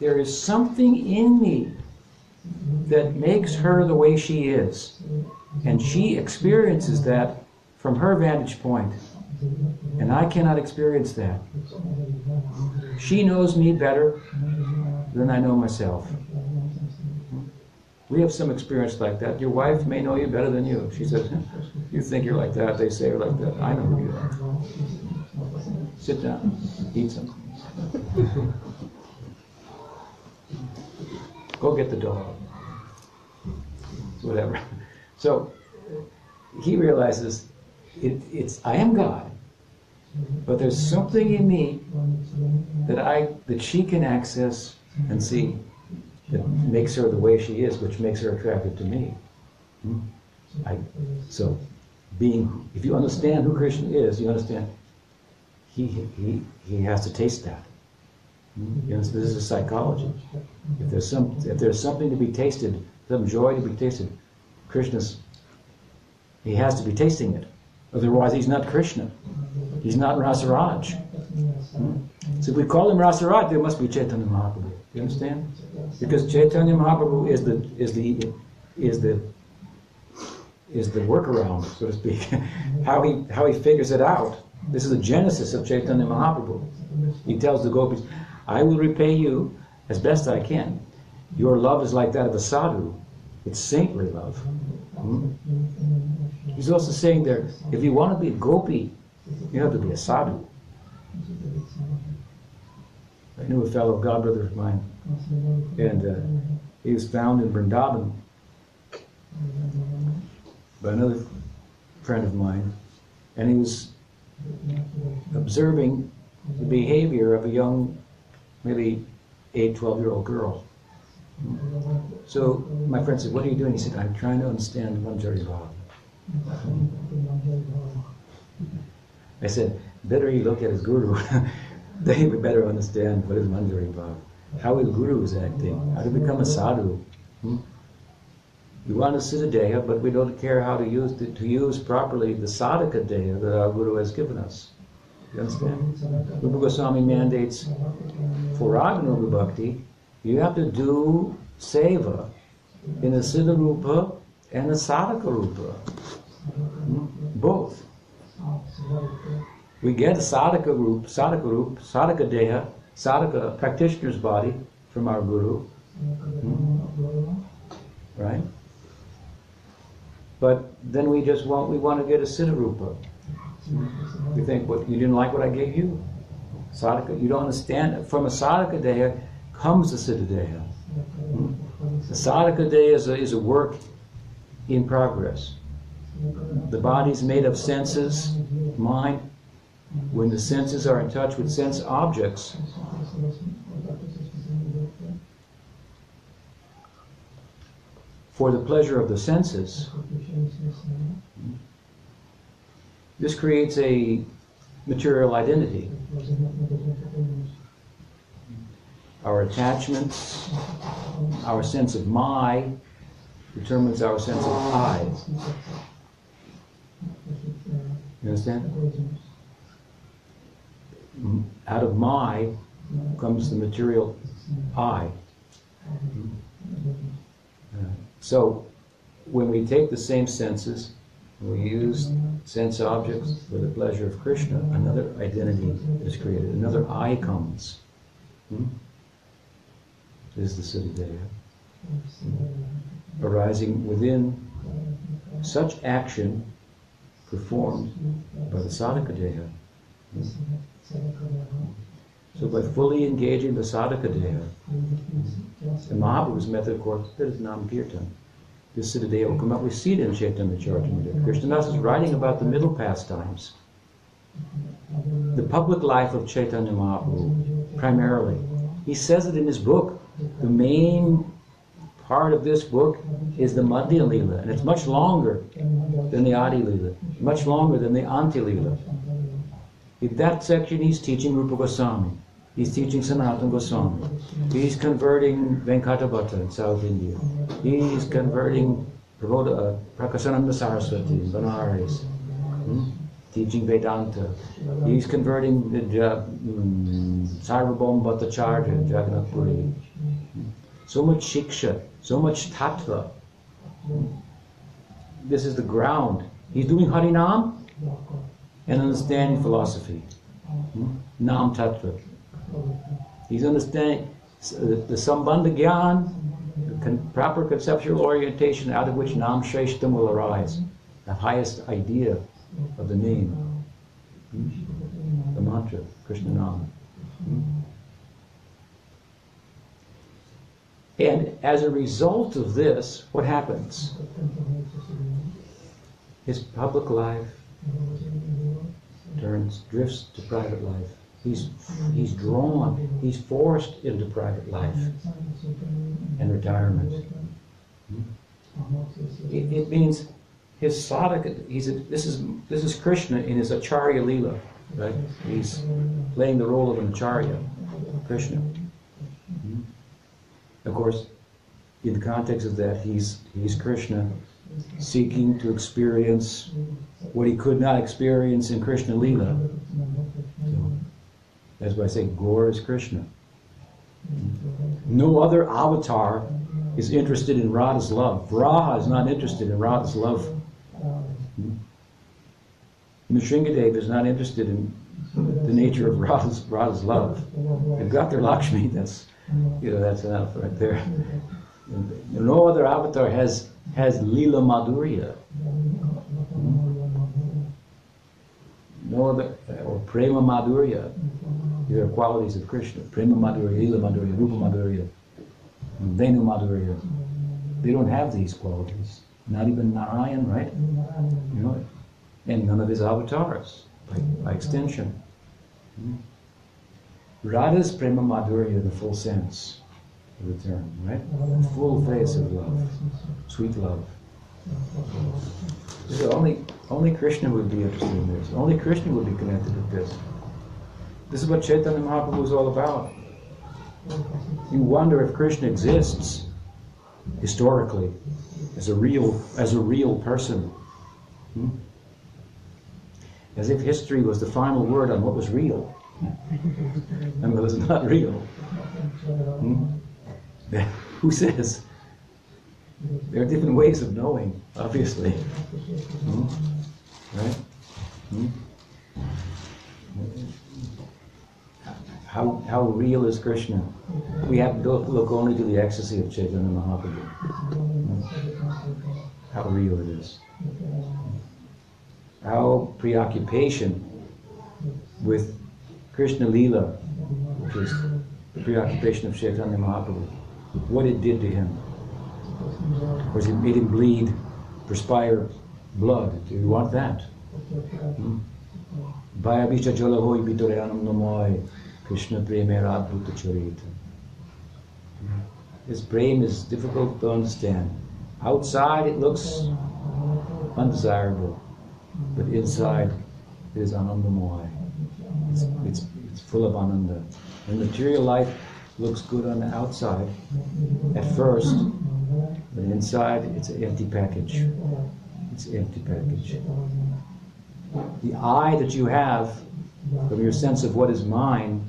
there is something in me that makes her the way she is. And she experiences that from her vantage point. And I cannot experience that. She knows me better than I know myself. We have some experience like that. Your wife may know you better than you. She says, You think you're like that, they say you're like that. I know who you are. Sit down, eat something. Go get the dog. Whatever. So he realizes it, it's I am God, but there's something in me that I that she can access and see that makes her the way she is, which makes her attractive to me. Hmm? I, so, being if you understand who Krishna is, you understand he he he has to taste that. Hmm? You know, this is a psychology. If there's some if there's something to be tasted, some joy to be tasted, Krishna's he has to be tasting it. Otherwise he's not Krishna. He's not Rasaraj. Hmm? So if we call him Rasaraj, there must be Chaitanya Mahaprabhu. Do you understand? Because Chaitanya Mahaprabhu is the is the is the is the workaround, so to speak. how he how he figures it out. This is the genesis of Chaitanya Mahaprabhu. He tells the gopis, I will repay you as best I can. Your love is like that of a sadhu. It's saintly love. Hmm? He's also saying there, if you want to be a gopi, you have to be a sadhu. I knew a fellow godbrother of mine, and uh, he was found in Vrindavan by another friend of mine, and he was observing the behavior of a young, maybe 8, 12 year old girl. So my friend said, What are you doing? He said, I'm trying to understand Manjari Bhav. I said, Better you look at his guru. they would better understand what is Manjari Bhav. How his guru is acting. How to become a sadhu. Hmm? We want to siddha deha, but we don't care how to use to, to use properly the sadhaka deha that our guru has given us. You understand? Rupa Goswami mandates for Raganuga Bhakti, you have to do seva in a Siddha Rupa and a Sadhaka Rupa. Hmm? Both. We get a Sadhaka group, Sadhaka Rupa, Sadhaka Deha, Sadhaka practitioner's body from our Guru. Hmm? Right? But then we just want, we want to get a Siddha Rupa. We think, what, you didn't like what I gave you? Sadhaka, you don't understand. From a Sadhaka Deha comes the Siddha Deha. Hmm? The Sadhaka Deha is a, is a work in progress. The body's made of senses, mind. When the senses are in touch with sense objects, for the pleasure of the senses, this creates a material identity. Our attachments, our sense of my determines our sense of I. You understand? Out of my comes the material I. So, when we take the same senses, we use sense objects for the pleasure of Krishna, another identity is created, another I comes. Hmm? This is the Siddhadeha. Arising within such action performed by the Sadhaka Deha. So by fully engaging the Sadhaka Deha, the Mahaprabhu's method, of course, that is Nam Kirtan. This Siddhadeha will come. We see it in Chaitanya Charitamrita. Krishnadas is writing about the middle pastimes. The public life of Chaitanya Mahaprabhu, primarily. He says it in his book. The main part of this book is the Madhya Lila, and it's much longer than the Adi Lila, much longer than the Antya Lila. In that section, he's teaching Rupa Goswami. He's teaching Sanatana Goswami. He's converting Venkatabhatta in South India. He's converting Prabodha, uh, Prakasananda Saraswati in Benares. Hmm? Teaching Vedanta. He's converting the Ja- mm, Sarvabhaum Bhattacharya in Jagannath Puri. So much shiksha, so much tattva. This is the ground. He's doing Harinam and understanding philosophy. Hmm? Nam tattva. He's understanding uh, the Sambandha Gyan, the proper conceptual orientation out of which Nam Shreshtam will arise, the highest idea of the name, Hmm? the mantra, Krishna Nam. Hmm? And as a result of this, what happens? His public life turns, drifts to private life. He's, he's drawn, he's forced into private life and retirement. It, it means his sadhaka, he's a, this is this is Krishna in his Acharya Leela, right? He's playing the role of an Acharya, Krishna. Hmm? Of course, in the context of that, he's he's Krishna seeking to experience what he could not experience in Krishna Leela. So, that's why I say Gaur is Krishna. No other avatar is interested in Radha's love. Varaha is not interested in Radha's love. Hmm? Is not interested in the nature of Radha's, Radha's love. They've got their Lakshmi, that's, you know, that's enough right there. No other avatar has, has Leela Madhurya. No other, or Prema Madhurya. These are qualities of Krishna. Prema Madhurya, Leela Madhurya, Rupa Madhurya, Venu Madhurya. They don't have these qualities. Not even Narayan, right? You know, and none of his avatars, by, by extension. Hmm. Radha's Prema Madhurya, the full sense. Term, right? Full face of love, sweet love. This is only only Krishna would be interested in this. Only Krishna would be connected with this. This is what Chaitanya Mahaprabhu is all about. You wonder if Krishna exists historically as a real as a real person. Hmm? As if history was the final word on what was real and what was not real. Hmm? Who says? There are different ways of knowing, obviously. Hmm? Right? Hmm? How, how real is Krishna? We have to look only to the ecstasy of Chaitanya Mahaprabhu. Hmm? How real it is. Our preoccupation with Krishna Lila, which is the preoccupation of Chaitanya Mahaprabhu, what it did to him. Of course, it made him bleed, perspire blood. Do you want that? Hmm? Bhaya jala hoy bitoreanam namoy Krishna premera adbhuta charita. His brain is difficult to understand. Outside it looks undesirable, but inside it is anandamoy. It's, it's, it's full of ananda. And material life looks good on the outside at first, but inside it's an empty package. It's an empty package. The eye that you have from your sense of what is mine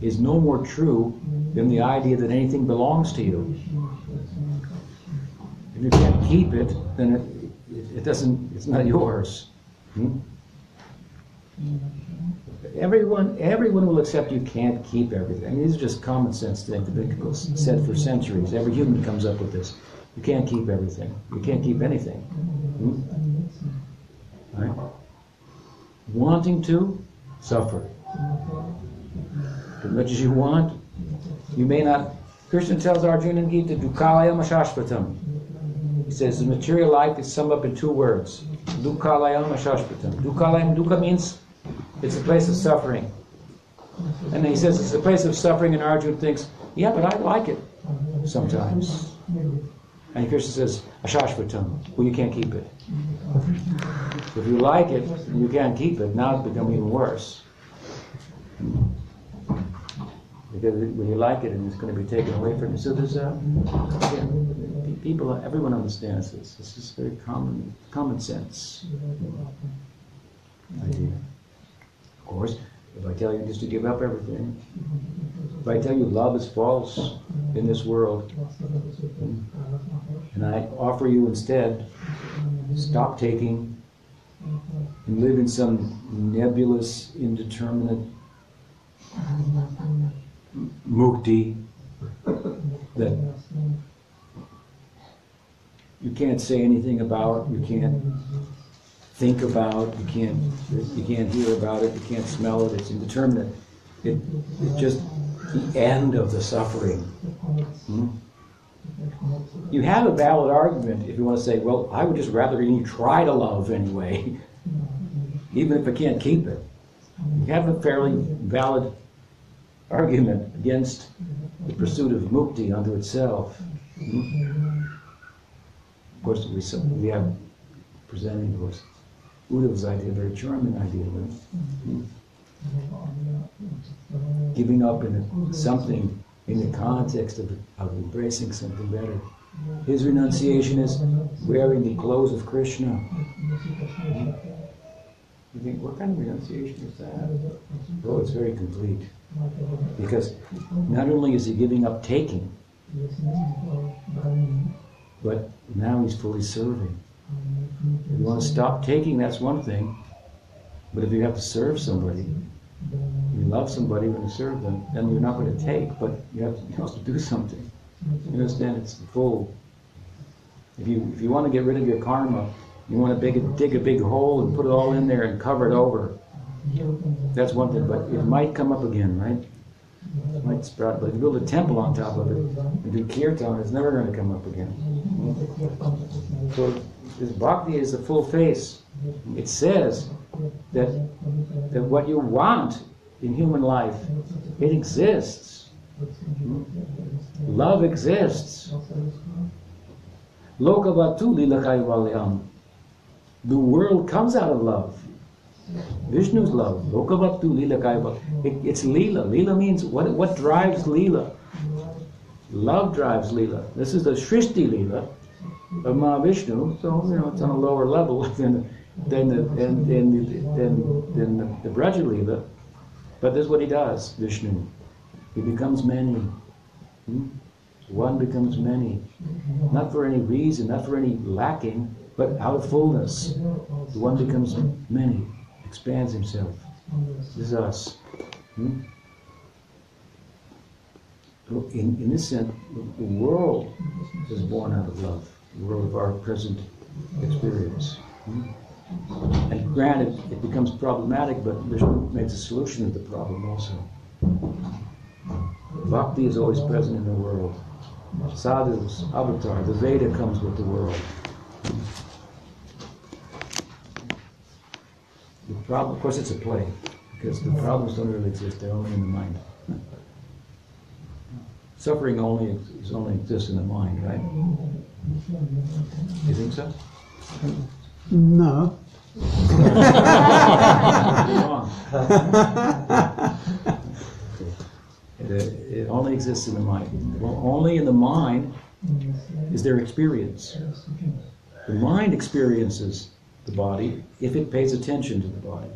is no more true than the idea that anything belongs to you. If you can't keep it, then it, it, doesn't, it's not yours. Hmm? Everyone, everyone will accept you can't keep everything. I mean, these are just common sense things that have been said for centuries. Every human comes up with this. You can't keep everything. You can't keep anything. Hmm? Right? Wanting to, suffer. As much as you want, you may not. Krishna tells Arjuna in Gita, Dukkalayam ashashvatam. He says the material life is summed up in two words. Dukkalayam ashashvatam. Dukkalayam, dukkha means it's a place of suffering. And then he says it's a place of suffering, and Arjuna thinks, yeah, but I like it sometimes. And Krishna says, ashashvatam, well, you can't keep it. If you like it, you can't keep it. Now it's become even worse. Because when you like it and it's going to be taken away from you. So there's a, again, people, everyone understands this. This is very common, common sense idea. Course, if I tell you just to give up everything, if I tell you love is false in this world, and I offer you instead, stop taking and live in some nebulous, indeterminate mukti that you can't say anything about, you can't think about, you can't you can't hear about it, you can't smell it, it's indeterminate. It, it's just the end of the suffering. Hmm? You have a valid argument if you want to say, well, I would just rather you try to love anyway, even if I can't keep it. You have a fairly valid argument against the pursuit of mukti unto itself. Hmm? Of course, we, we have presenting to Uddhava's idea, very charming idea, right? Hmm? Giving up in something in the context of, of embracing something better. His renunciation is wearing the clothes of Krishna. Hmm? You think, what kind of renunciation is that? Oh, it's very complete. Because not only is he giving up taking, but now he's fully serving. If you want to stop taking, that's one thing. But if you have to serve somebody, you love somebody when you serve them, then you're not going to take, but you have to, you have to do something. You understand? It's full. If you if you want to get rid of your karma, you want to dig a, dig a big hole and put it all in there and cover it over. That's one thing, but it might come up again, right? It might sprout, but if you build a temple on top of it and do kirtan, it's never going to come up again. Mm-hmm. So this bhakti is the full face. It says that that what you want in human life. It exists. Love exists. Lokavatu lilakaivalyam. The world comes out of love. Vishnu's love. Lokavatu lilakaival. It, it's lila. Lila means what? What drives lila? Love drives lila. This is the Shrishti lila of Mahavishnu. So you know it's on a lower level than than the than than than, than the, the Brajalila. But this is what he does, Vishnu. He becomes many. Hmm? One becomes many. Not for any reason, not for any lacking, but out of fullness. One becomes many, expands himself. This is us. Hmm? In, in this sense, the world is born out of love, world of our present experience. And granted, it becomes problematic, but Vishnu makes a solution to the problem also. Bhakti is always present in the world. Sadhus, avatar, the Veda comes with the world. The problem, of course, it's a play, because the problems don't really exist, they're only in the mind. Suffering only is only exists in the mind, right? You think so? No. It, it only exists in the mind. Well, only in the mind is there experience. The mind experiences the body if it pays attention to the body.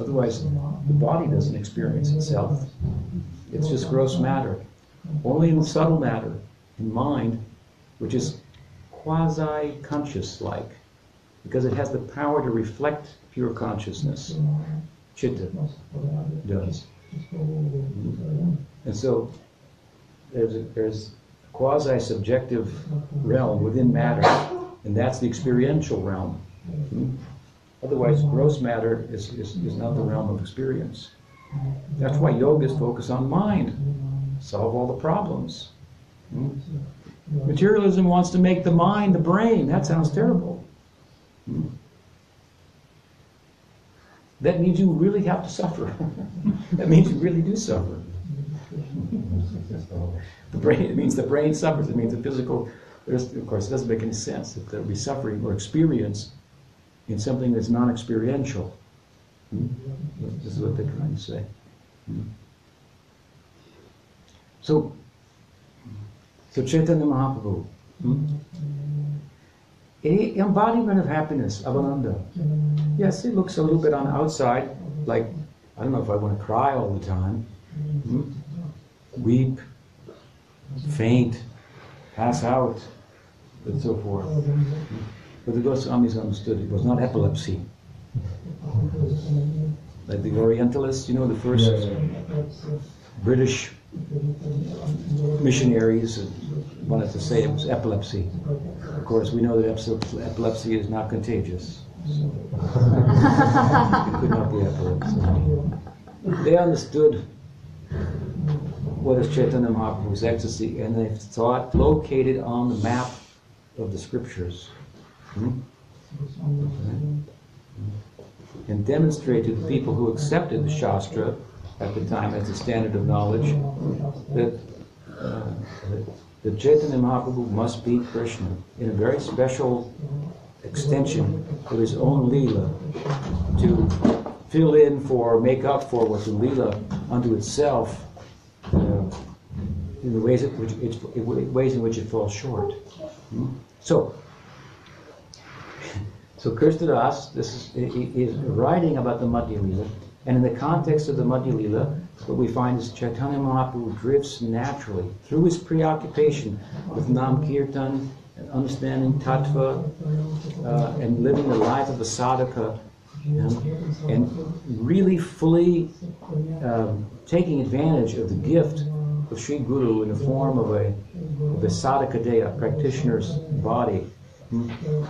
Otherwise, the body doesn't experience itself. It's just gross matter. Only in subtle matter, in mind, which is quasi conscious like, because it has the power to reflect pure consciousness. Chitta does. And so there's a, there's quasi subjective realm within matter, and that's the experiential realm. Hmm? Otherwise, gross matter is, is, is not the realm of experience. That's why yogas focus on mind, solve all the problems. Hmm? Materialism wants to make the mind the brain. That sounds terrible. Hmm? That means you really have to suffer. that means you really do suffer. The brain, it means the brain suffers. It means the physical, of course, it doesn't make any sense that there'll be suffering or experience in something that's non experiential. This is what they're trying to say. Hmm? So, so Chaitanya Mahaprabhu, hmm? a embodiment of happiness, of Ananda. Yes, it looks a little bit on the outside, like, I don't know if I want to cry all the time, hmm? weep, faint, pass out, and so forth. But the Goswamis understood it was not epilepsy. Like the Orientalists, you know, the first British missionaries wanted to say it was epilepsy. Of course, we know that epilepsy is not contagious. So it could not be epilepsy. They understood what is Chaitanya Mahaprabhu's ecstasy, and they it located on the map of the scriptures. Hmm? And demonstrated to the people who accepted the Shastra at the time as a standard of knowledge that, uh, that, Chaitanya Mahaprabhu must be Krishna in a very special extension of his own Leela to fill in for, make up for what the Leela unto itself, uh, in the ways in which it, ways in which it falls short. Hmm? So, so Krishnadas, this is, he is writing about the Madhya Lila, and in the context of the Madhya Lila, what we find is Chaitanya Mahaprabhu drifts naturally through his preoccupation with Nam Kirtan and understanding Tattva uh, and living the life of a sadhaka and, and really fully um, taking advantage of the gift of Sri Guru in the form of a, of a sadhaka deha, a practitioner's body.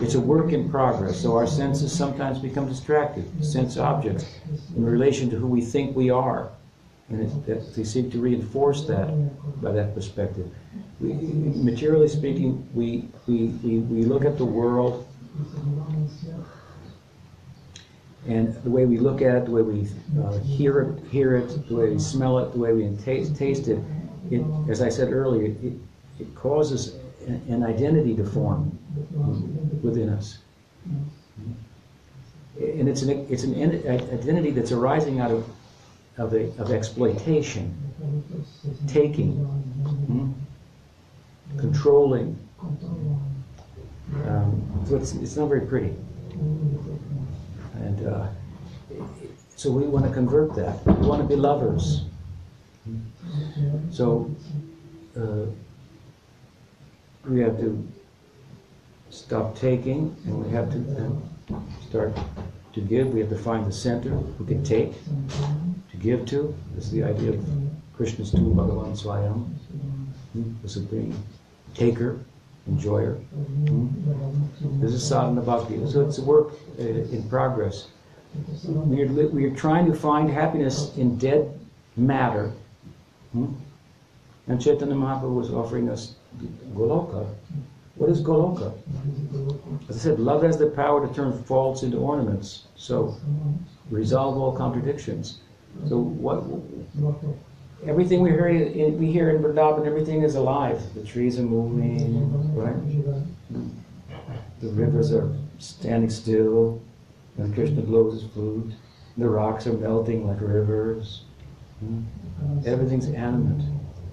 It's a work in progress, so our senses sometimes become distracted, sense objects, in relation to who we think we are. And it, that, they seek to reinforce that by that perspective. We, materially speaking, we, we, we, we look at the world And the way we look at it, the way we uh, hear it, hear it, the way we smell it, the way we taste, taste it, it, as I said earlier, it, it causes an, identity to form within us. And it's an, it's an identity that's arising out of, of, a, of exploitation, taking, hmm? controlling. Um, so it's, it's not very pretty. And uh, so we want to convert that. We want to be lovers. So uh, we have to stop taking and we have to then start to give. We have to find the center who can take, to give to. This is the idea of Krishna's two Bhagavan Swayam, hmm, the supreme taker, enjoyer. Hmm? This is sadhana bhakti. So it's a work uh, in progress. We are, we are trying to find happiness in dead matter. Hmm? And Chaitanya Mahaprabhu was offering us Goloka. What is Goloka? As I said, love has the power to turn faults into ornaments. So resolve all contradictions. So what? Everything we hear in, we hear in Vrindavan, everything is alive. The trees are moving, right? The rivers are standing still when Krishna blows his flute. The rocks are melting like rivers. Hmm? Everything's animate.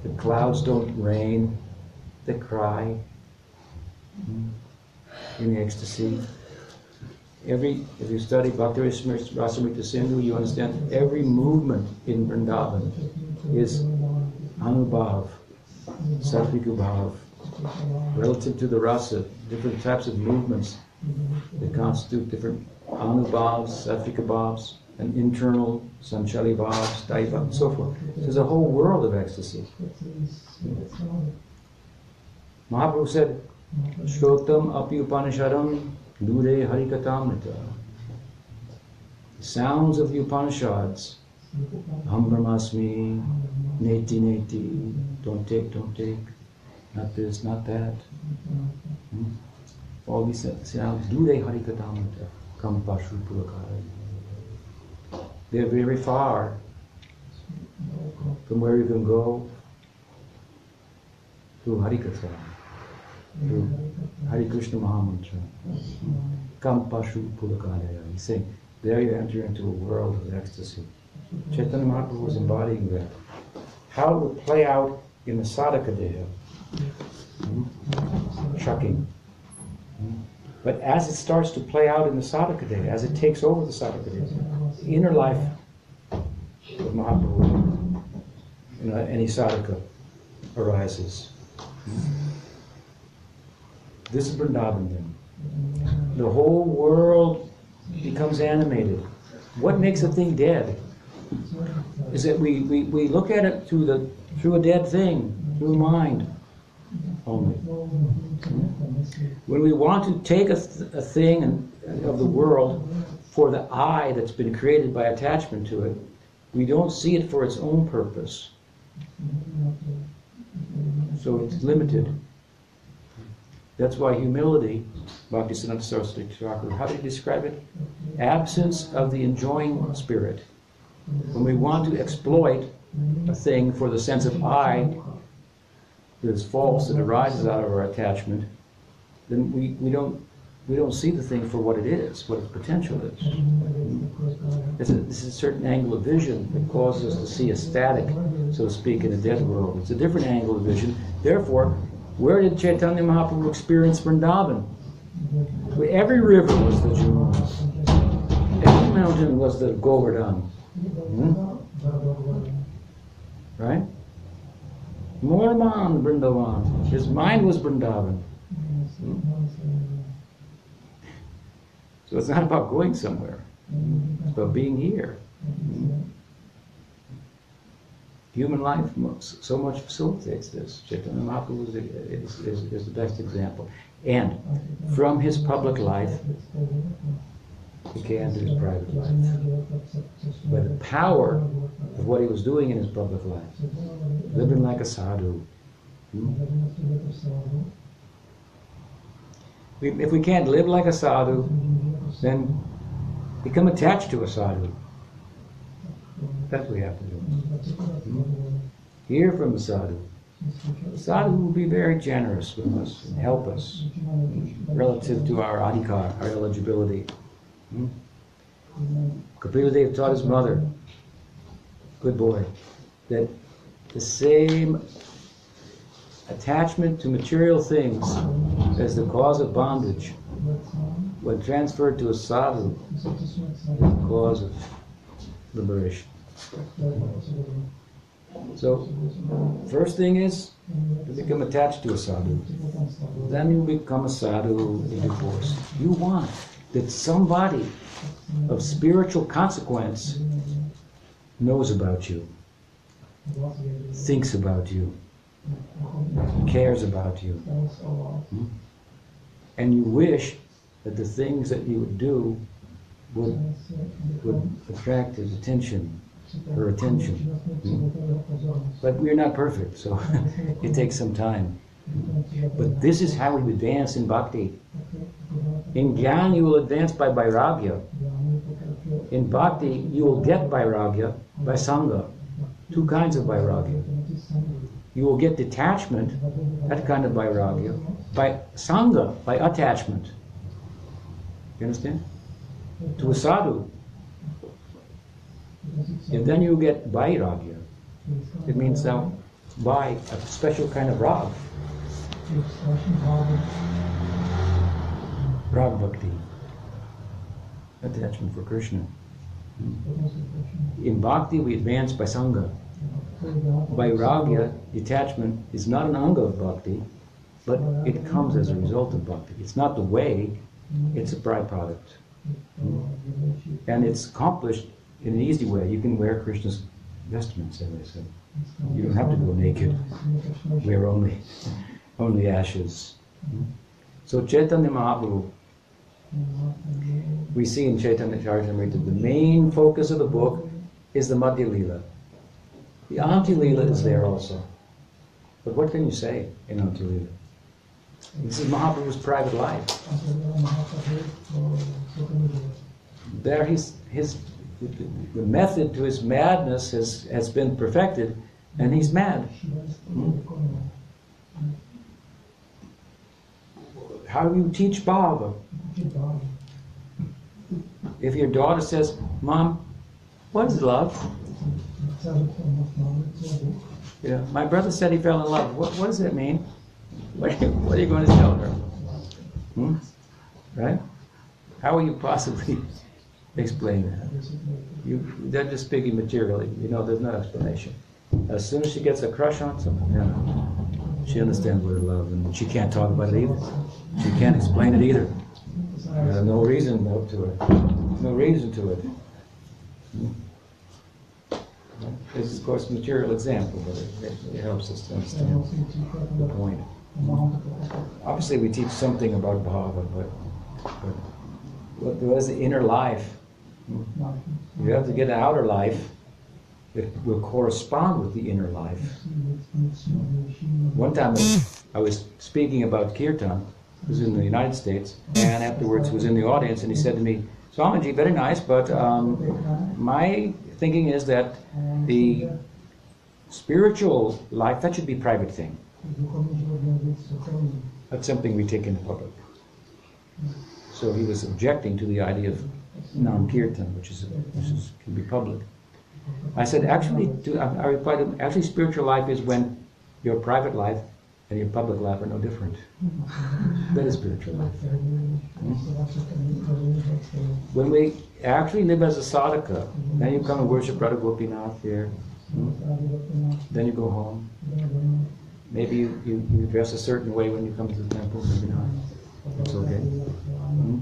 The clouds don't rain. They cry in ecstasy. Every, if you study Bhakti Rasamrita Sindhu, you understand every movement in Vrindavan is anubhav, sattvika bhav, relative to the rasa, different types of movements that constitute different anubhavs, sattvika bhavs, and internal sanchari bhavs, daiva, and so forth. There's a whole world of ecstasy. Mahaprabhu said, Shrotam api upanishadam dure harikatamrita. The sounds of the Upanishads, Aham Brahmasmi, Neti Neti, don't take, don't take, not this, not that. Hmm? All these sounds, Dure Harikatamrita, Kampashu Pulakara. They're very far from where you can go to Harikatha, to Hare Krishna Mahamantra. Kampashu Pulakalaya. He's saying, there you enter into a world of ecstasy. Chaitanya Mahaprabhu was embodying that. How it would play out in the sadhaka deha. Hmm? Shocking. Hmm? But as it starts to play out in the sadhaka deha, as it takes over the sadhaka deha, the inner life of Mahaprabhu, you know, any sadhaka arises. Hmm? This is Vrindavan. The whole world becomes animated. What makes a thing dead? Is that we, we, we look at it through the through a dead thing, through mind only. When we want to take a, th- a thing and, of the world for the I that's been created by attachment to it, we don't see it for its own purpose. So it's limited. That's why humility, Bhaktisiddhanta Saraswati Thakur, how do you describe it? Absence of the enjoying spirit. When we want to exploit a thing for the sense of I that is false, that arises out of our attachment, then we, we don't we don't see the thing for what it is, what its potential is. It's a, this is a certain angle of vision that causes us to see a static, so to speak, in a dead world. It's a different angle of vision. Therefore, where did Chaitanya Mahaprabhu experience Vrindavan? Every river was the Jamuna. Every mountain was the Govardhan. Hmm? Right? Morman Vrindavan. His mind was Vrindavan. Hmm? So it's not about going somewhere. It's about being here. Hmm? Human life so much facilitates this. Chaitanya Mahaprabhu is, is, is, the best example. And from his public life, he came to his private life. By the power of what he was doing in his public life, living like a sadhu. Hmm? If we can't live like a sadhu, then become attached to a sadhu. That's what we have to do. Hmm? Hear from the sadhu. The sadhu will be very generous with us and help us relative to our adhikar, our eligibility. Hmm? Kapila Dev taught his mother, good boy, that the same attachment to material things as the cause of bondage, when transferred to a sadhu, is the cause of liberation. So, first thing is to become attached to a sadhu. Then you become a sadhu in course. You want that somebody of spiritual consequence knows about you, thinks about you, cares about you. Hmm? And you wish that the things that you would do would, would attract his attention, her attention. But we're not perfect, so it takes some time. But this is how we advance in bhakti. In Gyan, you will advance by vairagya. In bhakti, you will get vairagya by sangha. Two kinds of vairagya. You will get detachment, that kind of vairagya, by sangha, by attachment. You understand? To sadhu. And then you get vairagya. It means now by a special kind of rag. Rag bhakti. Attachment for Krishna. In bhakti, we advance by sangha. By Vairagya, detachment, is not an anga of bhakti, but it comes as a result of bhakti. It's not the way, it's a byproduct. And it's accomplished in an easy way. You can wear Krishna's vestments, as I said. You don't have to go naked. Wear only, only ashes. So Chaitanya Mahaprabhu, we see in Chaitanya Charitamrita, the main focus of the book is the Madhya Lila. The Antya is there also. But what can you say in Antya Lila? This is Mahaprabhu's private life. There his, his, the method to his madness has, has been perfected, and he's mad. How do you teach Bhava? If your daughter says, Mom, what is love? Yeah, my brother said he fell in love. What, what does that mean? What are, you, what are you going to tell her? Hmm? Right? How will you possibly explain that? You, they're just speaking materially. You know, there's no explanation. As soon as she gets a crush on someone, she understands what is love, and she can't talk about it either. She can't explain it either. No reason to it. No reason to it. Hmm? This is, of course, a material example, but it, it helps us to understand the point. Obviously, we teach something about bhava, but, but what, is the inner life? You have to get an outer life that will correspond with the inner life. One time I was speaking about kirtan, who's in the United States, and afterwards was in the audience, and he said to me, Swamiji, very nice, but um, my thinking is that the spiritual life, that should be private thing. That's something we take in public. So he was objecting to the idea of nam-kirtan, which is which is, can be public. I said, actually, to, I replied, actually, spiritual life is when your private life and your public life are no different. That is spiritual life. Hmm? When we actually live as a sadhaka, then you come and worship Radha Gopinath here. Hmm? Then you go home. Maybe you, you, you dress a certain way when you come to the temple, maybe not. It's okay. Hmm?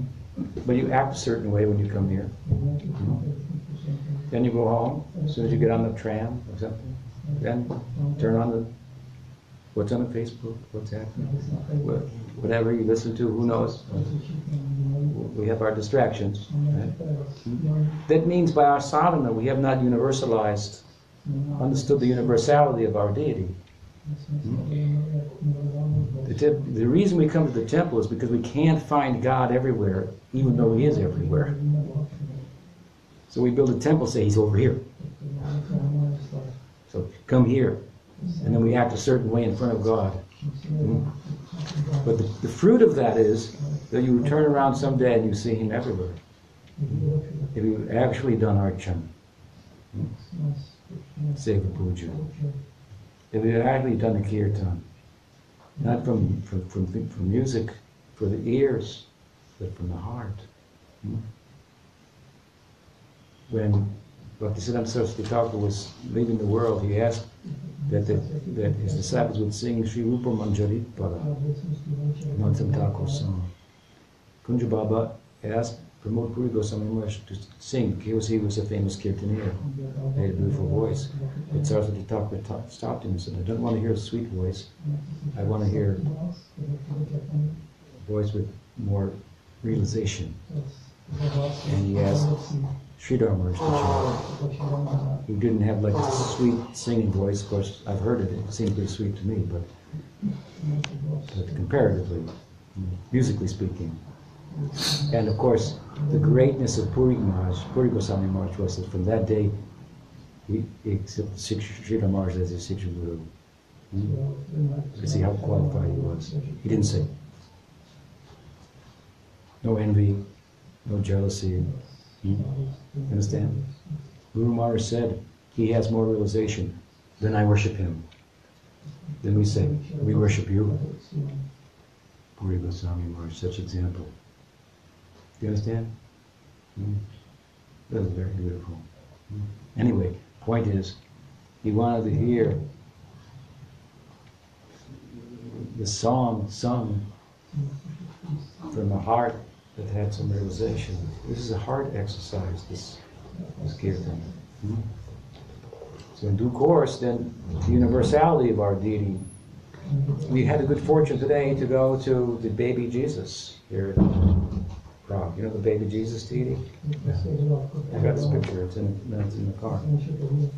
But you act a certain way when you come here. Hmm? Then you go home, as soon as you get on the tram or something. Then turn on the, what's on the Facebook, what's happening, Wha- whatever you listen to, who knows? We have our distractions. right? Hmm? That means by our sadhana, we have not universalized, understood the universality of our deity. The, tip, the reason we come to the temple is because we can't find God everywhere, even though He is everywhere. So we build a temple, say he's over here. So come here. And then we act a certain way in front of God. Hmm? But the, the fruit of that is that you turn around someday and you see him everywhere. If you've actually done archam, seva puja, if you've actually done a kirtan, not from, from, from, from music for the ears, but from the heart. Hmm? When Bhaktisiddhanta Saraswati Thakur was leaving the world, he asked that, the, that his disciples would sing Sri Rupa Manjari Pada, Narottam Thakur's song. Kunja Baba asked Pramod Puri Goswami Maharaj to sing because he was a famous kirtanier. He had a beautiful voice. But Saraswati Thakur stopped him and said, I don't want to hear a sweet voice. I want to hear a voice with more realization. And he asked Sridhar Maharaj. He didn't have like a sweet singing voice. Of course, I've heard it. It seemed pretty sweet to me, but, but comparatively, musically speaking. And of course, the greatness of Puri Maharaj, Puri Goswami Maharaj was that from that day, he, accepted Sridhar Maharaj as his Siksha Guru. Hmm? See how qualified he was. He didn't say. No envy, no jealousy. Hmm? Understand? Guru Maharaj said, he has more realization. than I worship him. Then we say, we worship you. Puri Goswami Maharaj, such example. You understand? Hmm. That was very beautiful. Hmm. Anyway, point is, he wanted to hear the song sung from a heart that had some realization. This is a heart exercise, this, this kirtan. Hmm? So in due course, then the universality of our deity. We had the good fortune today to go to the baby Jesus here You know the baby Jesus deity? I got this picture, it's in, it's in the car.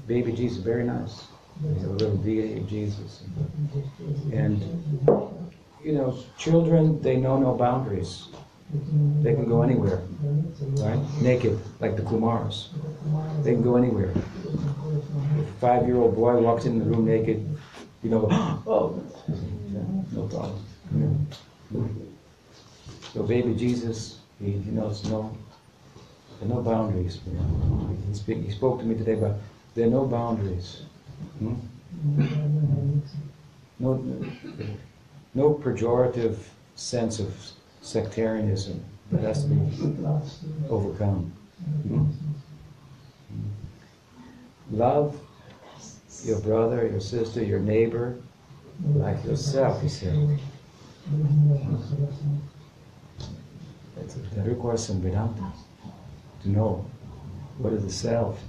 Baby Jesus, very nice. Have a little deity of Jesus. And, you know, children, they know no boundaries. They can go anywhere, right? Naked, like the Kumars. They can go anywhere. If a five-year-old boy walks in the room naked, you know, oh, yeah, no problem. Yeah. So baby Jesus, he, he knows no, there are no boundaries. He, speak, he spoke to me today about there are no boundaries. Hmm? No, no pejorative sense of sectarianism that has to be overcome. Hmm? Love your brother, your sister, your neighbor, like yourself, he said. That requires some Vedanta to know what is the self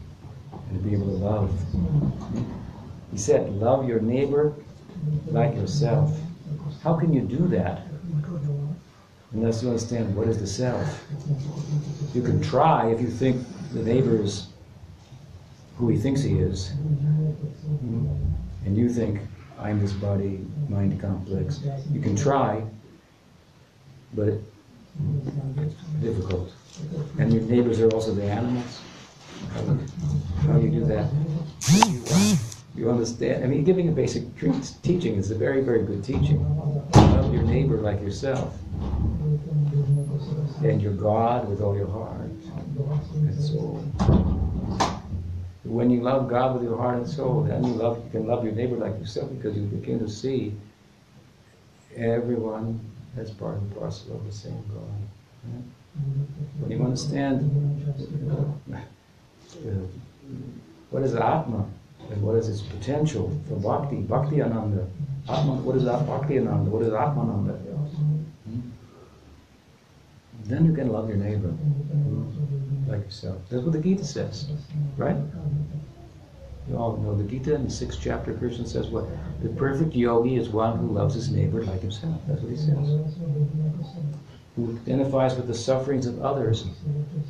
and to be able to love. He said, love your neighbor like yourself. How can you do that unless you understand what is the self? You can try if you think the neighbor is who he thinks he is, and you think, I'm this body, mind complex. You can try, but difficult. And your neighbors are also the animals. How, how you do that? You understand? I mean, giving a basic teaching is a very, very good teaching. Love your neighbor like yourself, and your God with all your heart and soul. When you love God with your heart and soul, then you love you can love your neighbor like yourself because you begin to see everyone as part and parcel of the same God. Right? When you understand what is Atma and what is its potential for bhakti, bhakti ananda. Atma, what is that bhakti ananda? What is atmananda? Hmm? Then you can love your neighbor hmm, like yourself. That's what the Gita says, right? You all know the Gita in the sixth chapter. Krishna says what? The perfect yogi is one who loves his neighbor like himself. That's what he says. Who identifies with the sufferings of others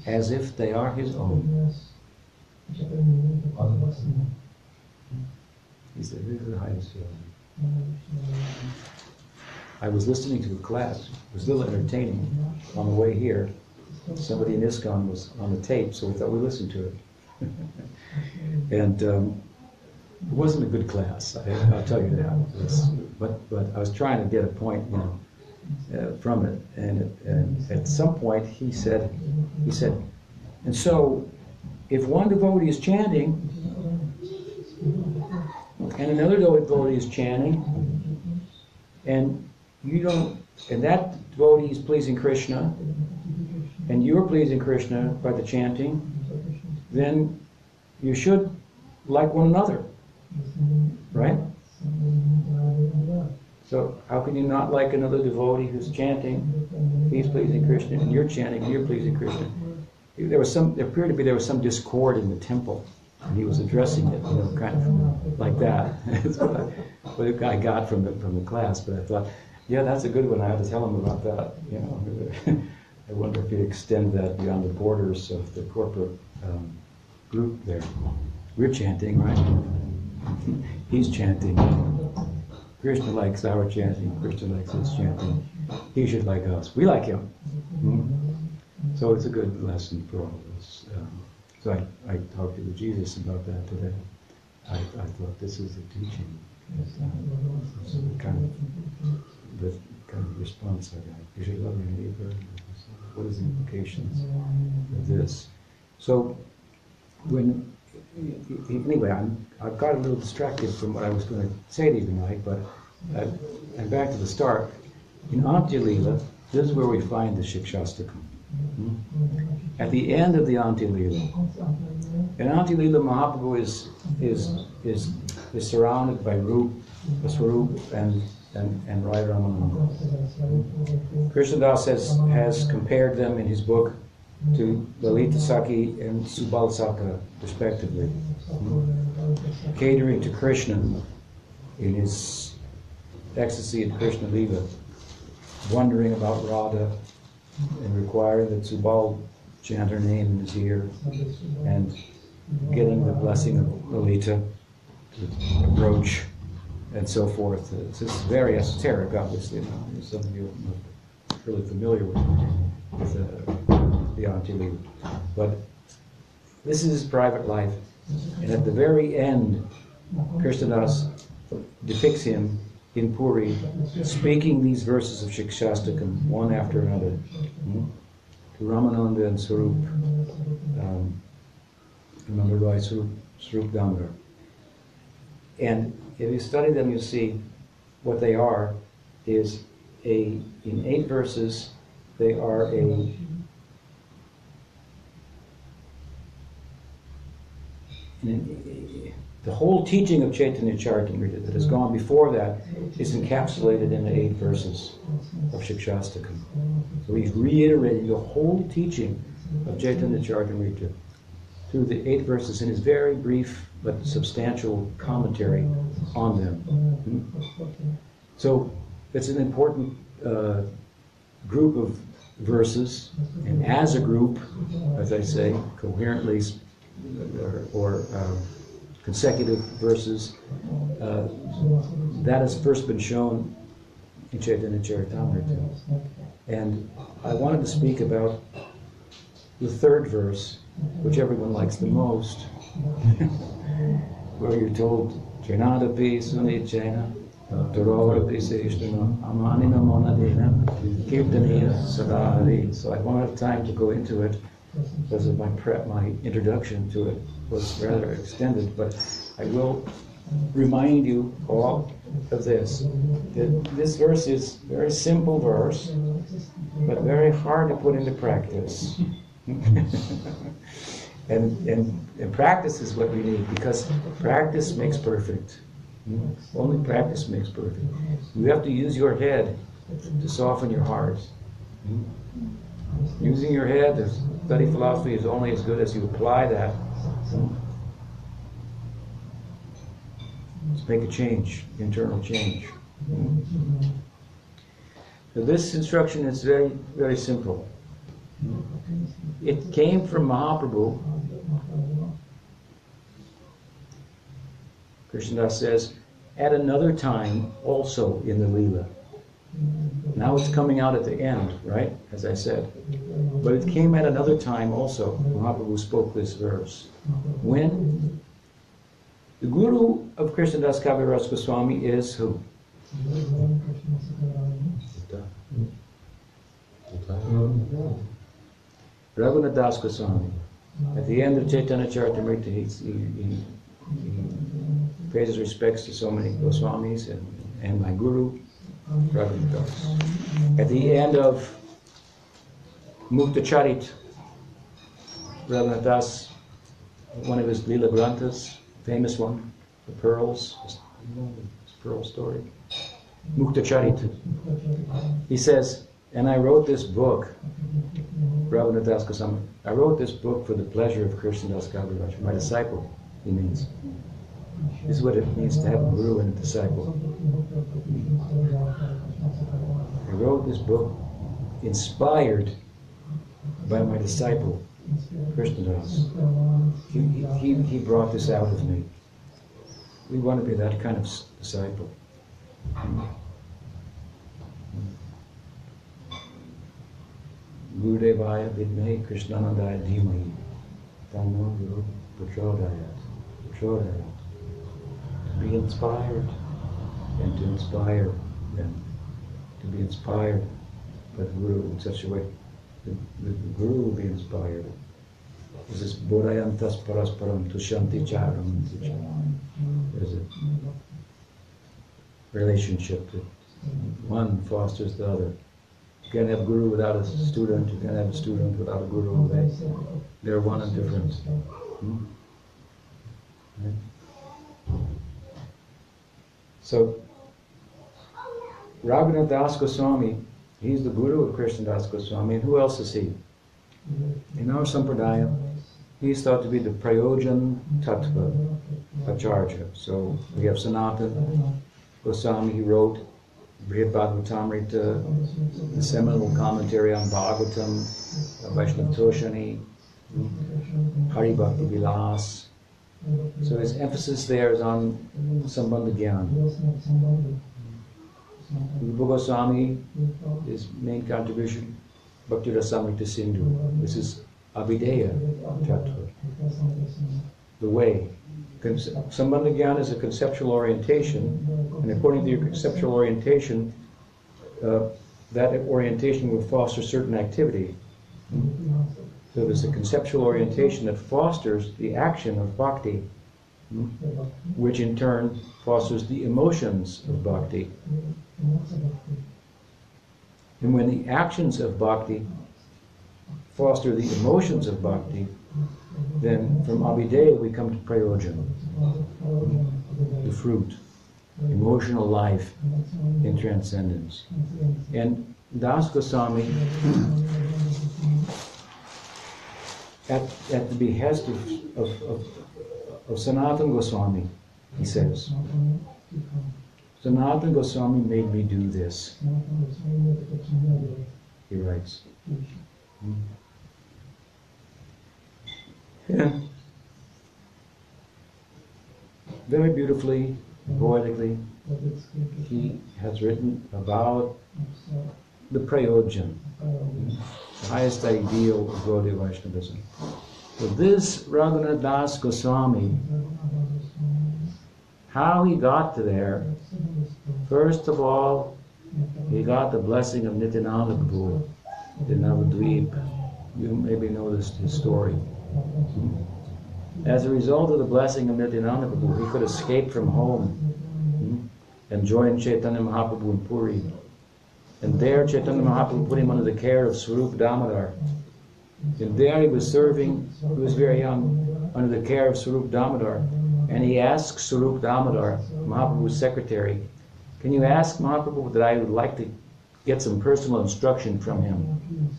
as if they are his own. He said, this is the highest feeling. I was listening to a class, it was a little entertaining on the way here, somebody in ISKCON was on the tape, so we thought we'd listen to it. and um, it wasn't a good class, I, I'll tell you that. Was- but, but I was trying to get a point, you know, uh, from it. And, it- and at some point, he said, he said, and so if one devotee is chanting, and another devotee is chanting, and you don't, and that devotee is pleasing Krishna, and you're pleasing Krishna by the chanting, then you should like one another, right? So how can you not like another devotee who's chanting, he's pleasing Krishna, and you're chanting, and you're pleasing Krishna? There was some, there appeared to be there was some discord in the temple, and he was addressing it, you know, kind of like that. What I, what I got from the from the class. But I thought, yeah, that's a good one. I have to tell him about that. You know, I wonder if he'd extend that beyond the borders of the corporate um, group there. We're chanting, right? He's chanting. Krishna likes our chanting. Krishna likes his chanting. He should like us. We like him. Hmm? So it's a good lesson for all of us. Um, so I, I talked to Jesus about that today. I, I thought this is a teaching. Uh, kind of the kind of response I got. You should love your neighbor. What is the implications of this? So when anyway, I'm, I've got a little distracted from what I was going to say to you tonight, but I, I'm back to the start. In Antya-lila, this is where we find the Shikshastakam. Hmm? At the end of the Antya-lila, and Antya-lila Mahaprabhu is, is, is, is surrounded by Rup, Swarup, and, and, and Rai Ramananda. Krishnadas has, has compared them in his book to Lalita Sakhi and Subal Sakha, respectively, catering to Krishna in his ecstasy at Krishna Lila, wondering about Radha and requiring that Subal chant her name in his ear and getting the blessing of Lalita to approach and so forth. This is very esoteric, obviously. Now. Some of you are really familiar with, with uh, the Antya-lila. But this is his private life. And at the very end, Krishnadas depicts him in Puri speaking these verses of Shikshastakam one after another hmm? to Ramananda and Swarup. Um, remember Roy Swarup, Swarup Damodar. And if you study them, you see what they are is a, in eight verses, they are a the whole teaching of Chaitanya Charitamrita that has gone before that is encapsulated in the eight verses of Shikshastakam. So he's reiterating the whole teaching of Chaitanya Charitamrita through the eight verses in his very brief but substantial commentary on them. So it's an important uh, group of verses, and as a group, as I say, coherently or, or uh, consecutive verses, uh, that has first been shown in Chaitanya Charitamrita. And I wanted to speak about the third verse, which everyone likes the most, where you're told, Janadapi Sunichena, Duravapi. So I won't have time to go into it because of my prep, my introduction to it was rather extended, but I will remind you all of this. That this verse is very simple verse, but very hard to put into practice. and, and, and practice is what we need because practice makes perfect. Only practice makes perfect. You have to use your head to soften your heart. Using your head to study philosophy is only as good as you apply that. Let's make a change, internal change. So this instruction is very, very simple. It came from Mahaprabhu. Krishnadas says, at another time also in the Leela. Now it's coming out at the end, right? As I said. But it came at another time also. Mahaprabhu spoke this verse. When the guru of Krishnadas Kaviraj Goswami is who? Raghunath Das Goswami. At the end of Chaitanya Charitamrita, he, he, he, pays his respects to so many Goswamis and, and my guru, At the end of Mukta Charit, Raghunath Das, one of his Lila Granthas, famous one, the pearls, this pearl story. Mukta Charit. He says, and I wrote this book, Raghunath Das I wrote this book for the pleasure of Krishna Das Kaviraj, my disciple, he means. This is what it means to have a guru and a disciple. I wrote this book inspired by my disciple, Krishna Das. He, he, he brought this out of me. We want to be that kind of disciple. Gurudevaya Krishnanandaya Dhimahi Tanno Guru be inspired and to inspire them. To be inspired by the Guru in such a way that the, Guru will be inspired. This is Bodayantas Parasparam Tushanti Charam. There's a relationship that one fosters the other. You can't have guru without a student, you can't have a student without a guru. They, they're one and different. Hmm? Right? So, Raghunath Das Goswami, he's the guru of Krishna Das Goswami, and who else is he? In our sampradaya, he's thought to be the Prayojan Tattva Acharya. So we have Sanatan Goswami, he wrote Brihad the seminal commentary on Bhagavatam, Vaishnav Toshani, Hari Bhakti Vilas. So his emphasis there is on Sambandha Gyan. Rupa Goswami, his main contribution, Bhakti Rasamrita Sindhu. This is Abhideya Tattva, the way. Sambandha Gyan is a conceptual orientation, and according to your conceptual orientation, uh, that orientation will foster certain activity. So there's a conceptual orientation that fosters the action of bhakti, which in turn fosters the emotions of bhakti. And when the actions of bhakti foster the emotions of bhakti, then from Abhideya we come to Prayojan, the fruit, emotional life in transcendence. And Das Goswami, at, at the behest of, of, of, of Sanatan Goswami, he says, Sanatan Goswami made me do this, he writes. Yeah. Very beautifully, poetically, he has written about the Prayojan, highest ideal of Gaudiya Vaishnavism. So this Raghunath Das Goswami, how he got to there, first of all, he got the blessing of Nityananda Prabhu in Navadvip. You maybe know this his story. As a result of the blessing of Nityananda Prabhu, he could escape from home hmm, and join Chaitanya Mahaprabhu in Puri. And there Chaitanya Mahaprabhu put him under the care of Swarup Damodar. And there he was serving, he was very young, under the care of Swarup Damodar. And he asked Swarup Damodar, Mahaprabhu's secretary, can you ask Mahaprabhu that I would like to get some personal instruction from him?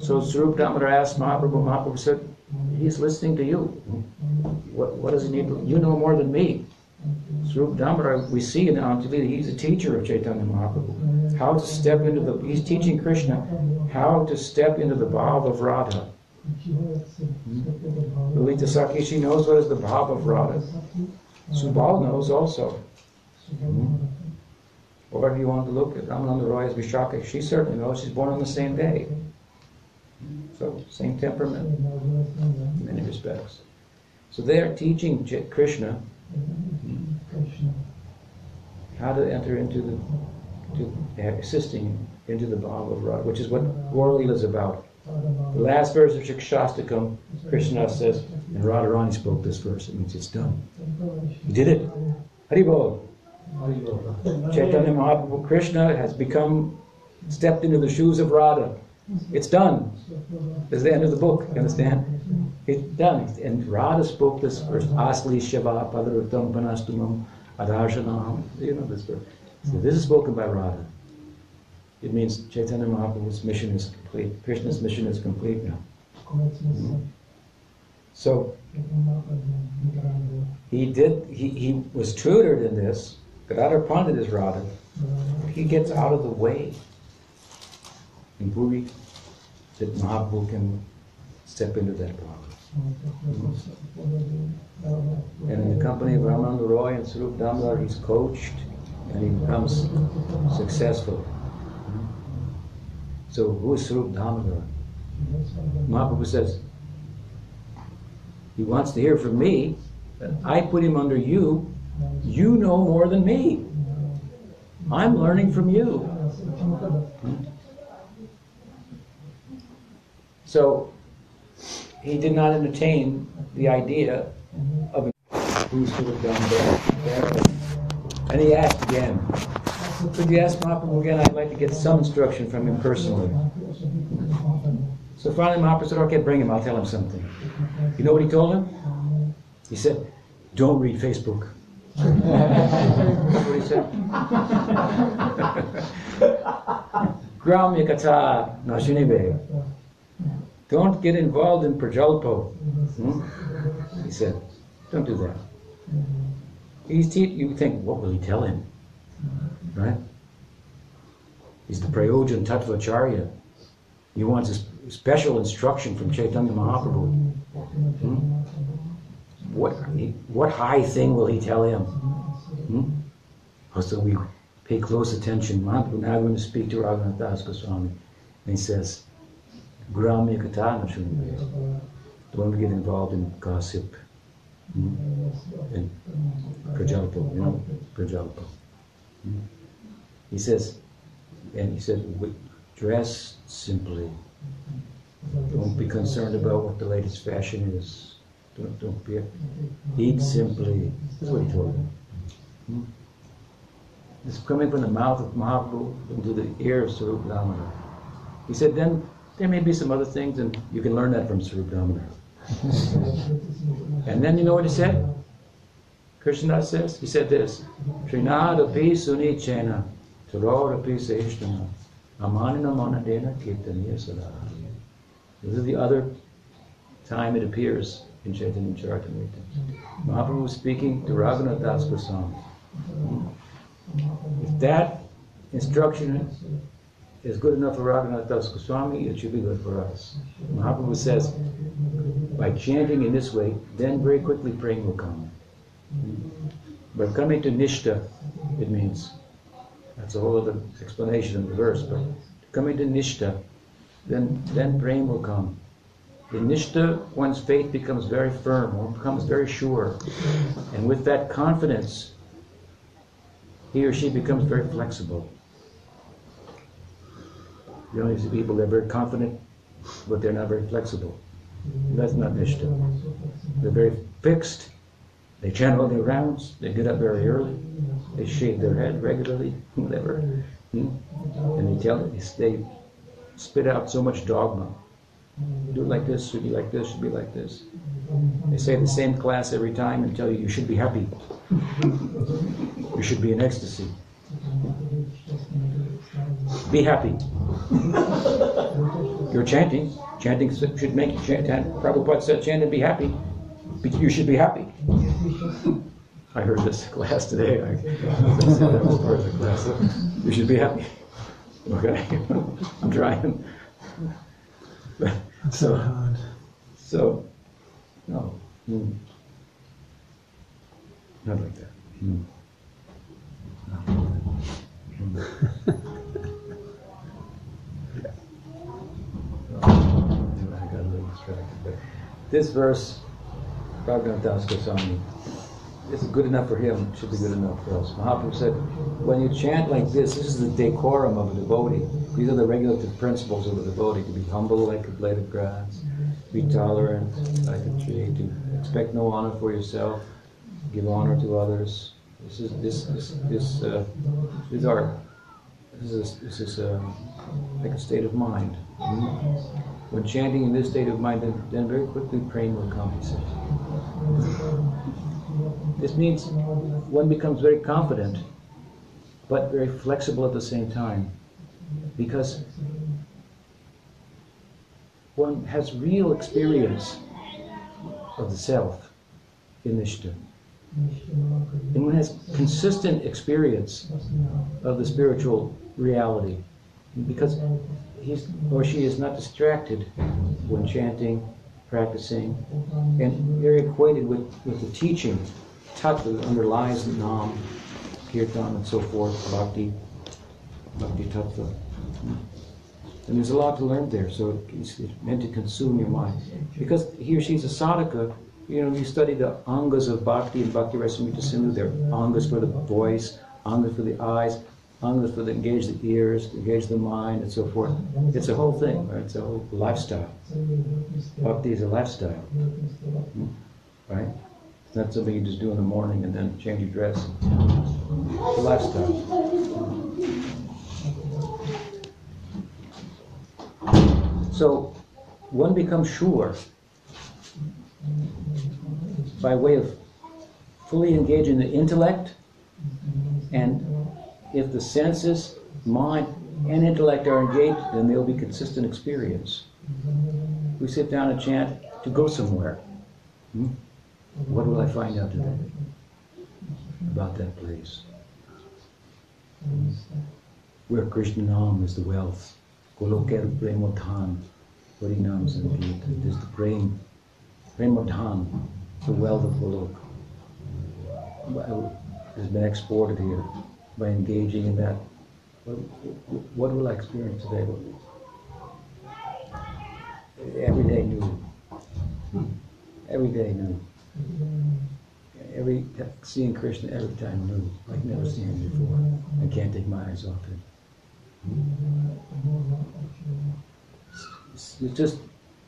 So Swarup Damodar asked Mahaprabhu, Mahaprabhu said, he's listening to you. What, what does he need? to- You know more than me. Swarup Damodar, we see in Anjali, he's a teacher of Chaitanya Mahaprabhu. How to step into the, he's teaching Krishna how to step into the bhav of Radha. Hmm. Lalita Sakhi, she knows what is the bhav of Radha. Subal knows also. Hmm. Or if you want to look at Ramananda Roy's Vishaka, she certainly knows she's born on the same day. So, same temperament in many respects. So they are teaching Krishna how to enter into the, to assisting into the bhava of Radha, which is what Gaur is about. The last verse of Shikshastakam, Krishna says, and Radharani spoke this verse, it means it's done. He did it. Haribol. Chaitanya Mahaprabhu, Krishna has become, stepped into the shoes of Radha. It's done. Is the end of the book, you understand? It's done. And Radha spoke this verse, Asli Shiva Padarutam Panastumam Adarshanam. You know this verse. So hmm. this is spoken by Radha. It means Chaitanya Mahaprabhu's mission is complete. Krishna's mission is complete now. Hmm. So he did, he, he was tutored in this. Gadadhar Pandit is Radha. He gets out of the way in Puri that Mahaprabhu can step into that bhava. And in the company of Ramananda Roy and Swarup Damodar, he's coached and he becomes successful. So who is Swarup Damodar? Mahaprabhu says, he wants to hear from me, but I put him under you. You know more than me. I'm learning from you. Hmm? So he did not entertain the idea of who should have done that. And he asked again, could you ask Mahaprabhu again? I'd like to get some instruction from him personally. So finally Mahaprabhu said, okay, bring him, I'll tell him something. You know what he told him? He said, don't read Facebook. That's what he said. Gramya Kata Nashinibe. Don't get involved in Prajalpo. Hmm? He said, don't do that. He's te- you think, what will he tell him? Right? He's the Prayojan Tattvacharya. He wants a special instruction from Chaitanya Mahaprabhu. Hmm? What, what high thing will he tell him? Hmm? Oh, So we pay close attention. Mahaprabhu now going to speak to Raghunath Das Goswami. And he says, Gramya Katana Shunve. Don't get involved in gossip. Hmm? And Prajalpo, you know, Prajalpo. Hmm? He says, and he said, dress simply. Don't be concerned about what the latest fashion is. Don't, don't be, eat simply. That's what he told him. Hmm? This coming from the mouth of Mahaprabhu into the ear of Damodar. He said, then there may be some other things, and you can learn that from Swarup Damodar. and then you know what he said? Krishna says, he said this, Trinadapi sunichena, Tarorapi seshtana, amanina manadena kirtaniya sada. This is the other time it appears in Chaitanya Charitamrita. Mahaprabhu was speaking to Raghunath Das Goswami. If that instruction is good enough for Raghunath Das Goswami, it should be good for us. Mahaprabhu says, by chanting in this way, then very quickly praying will come. But coming to Nishta, it means, that's a whole other explanation in the verse, but coming to Nishta, then, then praying will come. In Nishta, one's faith becomes very firm, one becomes very sure. And with that confidence, he or she becomes very flexible. You you see people, they're very confident, but they're not very flexible. That's not Nishta. They're very fixed. They chant all their rounds. They get up very early. They shave their head regularly, whatever. Hmm? And they tell they spit out so much dogma. Do it like this, should be like this, should be like this. They say the same class every time and tell you you should be happy. you should be in ecstasy. Be happy. You're chanting. Chanting should make you chant. Prabhupada said chant and be happy. You should be happy. I heard this class today. I, I said that was part of the class. You should be happy. Okay? I'm trying. That's so hard. So, no. Hmm. Not like that. Hmm. Hmm. This verse, Raghunath Das is good enough for him, should be good enough for us. Mahaprabhu said, when you chant like this, this is the decorum of a devotee. These are the regulative principles of a devotee to be humble like a blade of grass, be tolerant like a tree, to expect no honor for yourself, give honor to others. This is this this this uh, is our this is this is uh, like a state of mind. When chanting in this state of mind, then, then very quickly praying will come. He said. This means one becomes very confident, but very flexible at the same time, because one has real experience of the self in Nishta. And one has consistent experience of the spiritual reality because he's or she is not distracted when chanting, practicing, and they're equated with, with the teaching, tattva that underlies Nam, Kirtan, and so forth, Bhakti, Bhakti Tattva. And there's a lot to learn there, so it's, it's meant to consume your mind. Because he or she's a sadhaka, you know, you study the angas of bhakti and bhakti rasamrita sindhu, they're angas for the voice, angas for the eyes, angas engage the ears, engage the mind, and so forth. It's a whole thing, right? It's a whole lifestyle. Bhakti is a lifestyle, right? It's not something you just do in the morning and then change your dress. It's a lifestyle. So one becomes sure by way of fully engaging the intellect, and if the senses, mind, and intellect are engaged, then there'll be consistent experience. We sit down and chant to go somewhere. Hmm? What will I find out today about that place? Where Krishna Nam is the wealth. Goloker Premodhan, Harinam Sankirtan. It is the Prem, Premodhan, the wealth of Golok. Has been exported here by engaging in that. What, what will I experience today? Every day new. Every day new. Every seeing Krishna every time new, like never seen him before. I can't take my eyes off him. It's just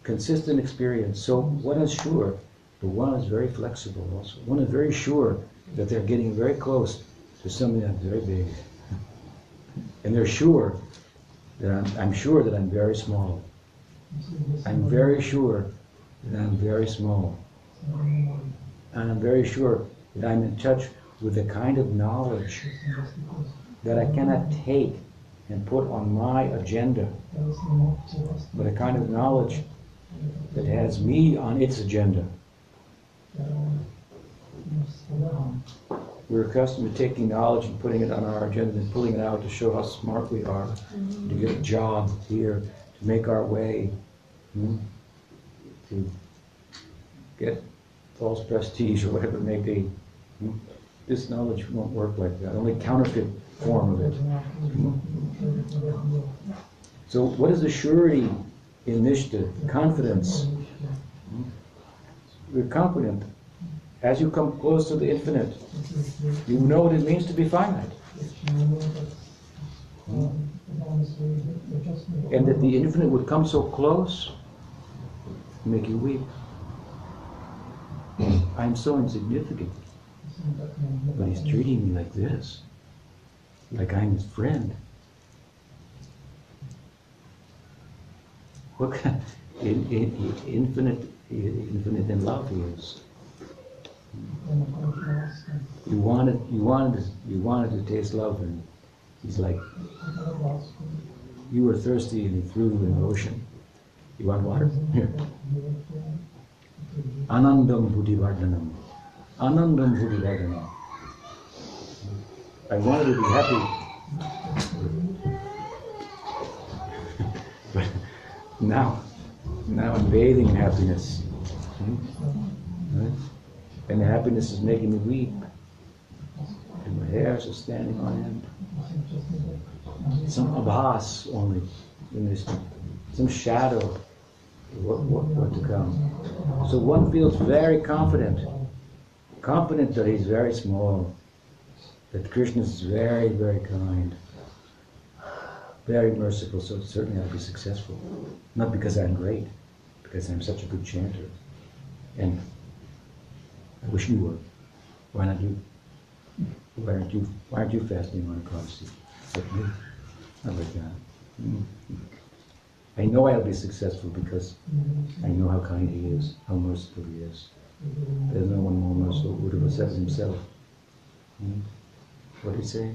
consistent experience. So one is sure, but one is very flexible also. One is very sure that they're getting very close to something that's very big. And they're sure that I'm, I'm sure that I'm very small. I'm very sure that I'm very small. And I'm very sure that I'm in touch with a kind of knowledge that I cannot take and put on my agenda, but a kind of knowledge that has me on its agenda. We're accustomed to taking knowledge and putting it on our agenda and pulling it out to show how smart we are, to get a job here, to make our way, hmm, to get false prestige or whatever it may be. Hmm. This knowledge won't work like that, only counterfeit form of it. So, what is the surety in Nishta? Confidence. We're confident. As you come close to the infinite, you know what it means to be finite. And that the infinite would come so close, make you weep. Hmm. I'm so insignificant. But he's treating me like this, like I'm his friend. What kind in, in, infinite, infinite in love he is. You wanted, you wanted, you wanted to taste love, and he's like, you were thirsty and he threw you in the ocean. You want water? Here. Anandam Buddhivardhanam. Anandam Buddhivardhanam. I wanted to be happy. but now, now I'm bathing in happiness. Hmm? Right? And happiness is making me weep. And my hairs are standing on end. Some abhas only in this, some shadow what, what, what to come. So one feels very confident, confident that he's very small, that Krishna is very, very kind, very merciful, so certainly I'll be successful. Not because I'm great, because I'm such a good chanter. And I wish you were. Why not you? Why aren't you, why aren't you fasting on? Like me? Not like that. I know I'll be successful because I know how kind he is, how merciful he is. There's no one more merciful. Says himself. Hmm? What did he say?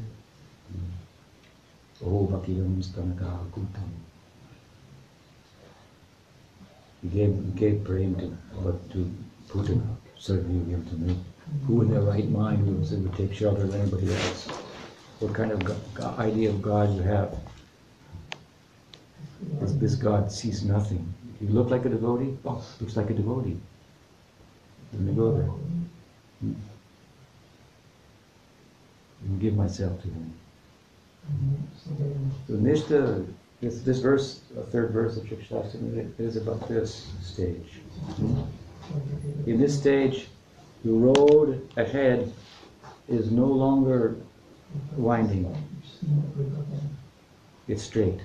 Oh, Bhaktivam Stanaka Kutam. He gave, he gave praying to, but to Buddha, certainly give to me. Who in their right mind would, would take shelter of anybody else? What kind of go- idea of God you have? This, this God sees nothing. You look like a devotee? Oh, looks like a devotee. Let me go there. Hmm. And give myself to him. So Nishta, this, this verse, a third verse of Shikshashtaka, is about this stage. Hmm. In this stage, the road ahead is no longer winding. It's straight.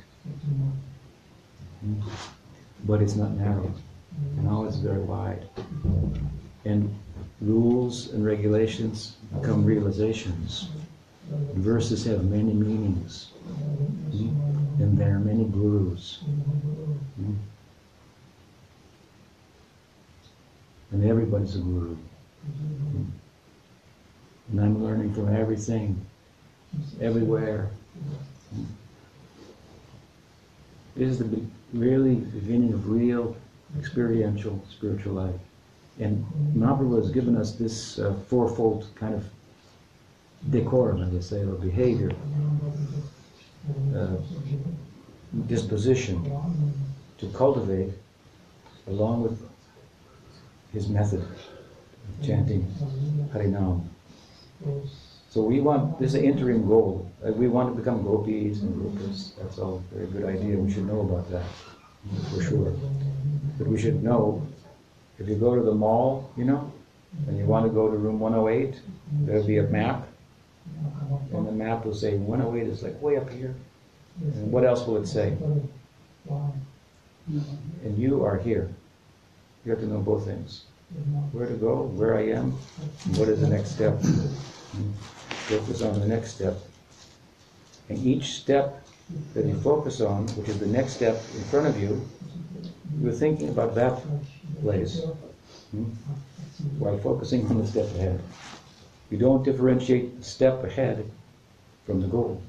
Hmm. But it's not narrow. Now it's very wide. And rules and regulations become realizations. Verses have many meanings. Hmm. And there are many gurus. Hmm. And everybody's a guru. And I'm learning from everything, everywhere. This is the really beginning of real experiential spiritual life. And Mahaprabhu has given us this uh, fourfold kind of decorum, as I say, or behavior, uh, disposition to cultivate along with his method of chanting Harinam. So we want, this is an interim goal. Uh, we want to become gopis and gopas. That's all a very good idea. We should know about that, for sure. But we should know, if you go to the mall, you know, and you want to go to room 108, there'll be a map. And the map will say 108 is like way up here. And what else will it say? And you are here. You have to know both things. Where to go, where I am, and what is the next step. Focus on the next step. And each step that you focus on, which is the next step in front of you, you're thinking about that place hmm, while focusing on the step ahead. You don't differentiate the step ahead from the goal.